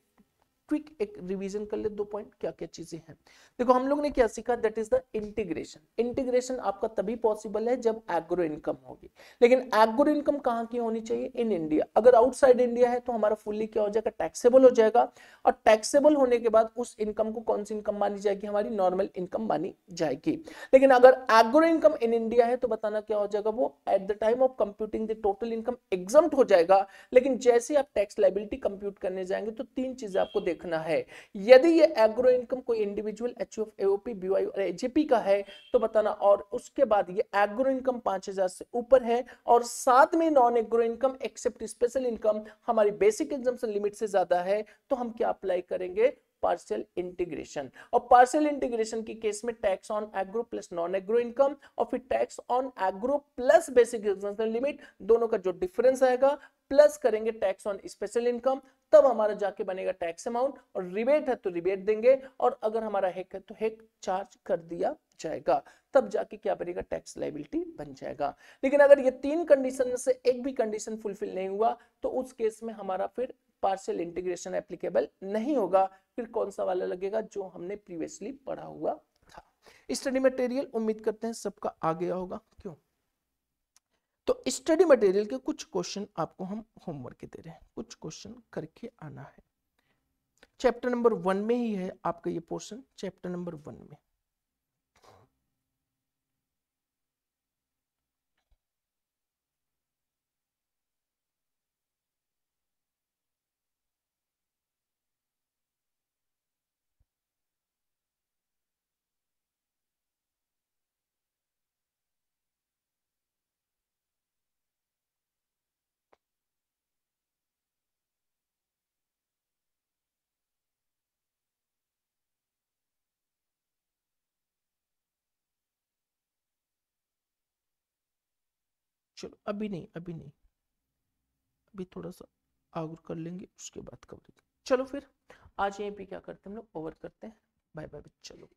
क्विक एक रिवीजन कर ले, दो पॉइंट क्या क्या चीज़ें हैं। देखो, हम लोग ने क्या सीखा? That is the integration integration आपका तभी पॉसिबल है जब एग्रो इनकम होगी। लेकिन एग्रो इनकम कहाँ की होनी चाहिए? इन इंडिया अगर आउटसाइड इंडिया है तो हमारा फुल्ली क्या हो जाएगा? टैक्सेबल हो जाएगा। और टैक्सेबल होने के बाद उस इनकम को कौन सी इनकम मानी जाएगी? हमारी नॉर्मल इनकम मानी जाएगी। लेकिन अगर एग्रो इनकम इन इंडिया है तो बताना क्या हो जाएगा? वो at the time of computing the total income exam हो जाएगा। लेकिन जैसे आप टैक्स लाइबिलिटी कंप्यूट करने जाएँगे तो तीन चीज़ें आपको देख देखना है। यदि ये एग्रो इनकम कोई individual H F AOP BY और एजेपी का है तो बताना और उसके बाद ये एग्रो इनकम पाँच हज़ार से ऊपर है और साथ में non agro income except special income हमारी बेसिक एग्ज़ाम लिमिट से ज़्यादा है तो हम क्या अप्लाई करेंगे? पार्शियल इंटीग्रेशन और पार्शियल इंटीग्रेशन की केस में tax on agro plus non agro income और फिर tax on agro plus basic limit दोनों का जो डिफरेंस आएगा प्लस करेंगे टैक्स ऑन स्पेशल इनकम तब हमारा जाके बनेगा टैक्स अमाउंट और रिबेट है तो रिबेट देंगे और अगर हमारा हेक है तो हेक चार्ज कर दिया जाएगा, तब जाके क्या बनेगा टैक्स लाइबिलिटी बन जाएगा। लेकिन अगर ये तीन कंडीशन से एक भी कंडीशन फुलफिल नहीं हुआ तो उस केस में हमारा फिर पार्शियल इंटीग्रेशन एप्लीकेबल नहीं होगा, फिर कौन सा वाला लगेगा जो हमने प्रीवियसली पढ़ा हुआ था। स्टडी मटेरियल उम्मीद करते हैं सबका आ गया होगा। क्यों? तो स्टडी मटेरियल के कुछ क्वेश्चन आपको हम होमवर्क दे रहे हैं। कुछ क्वेश्चन करके आना है। चैप्टर नंबर वन में ही है आपका ये पोर्शन चैप्टर नंबर वन में। चलो, अभी नहीं अभी नहीं। अभी थोड़ा सा आउट कर लेंगे, उसके बाद कवरेज चलो फिर, आज यहीं पे क्या करते हैं हम लोग? ओवर करते हैं। बाय बाय चलो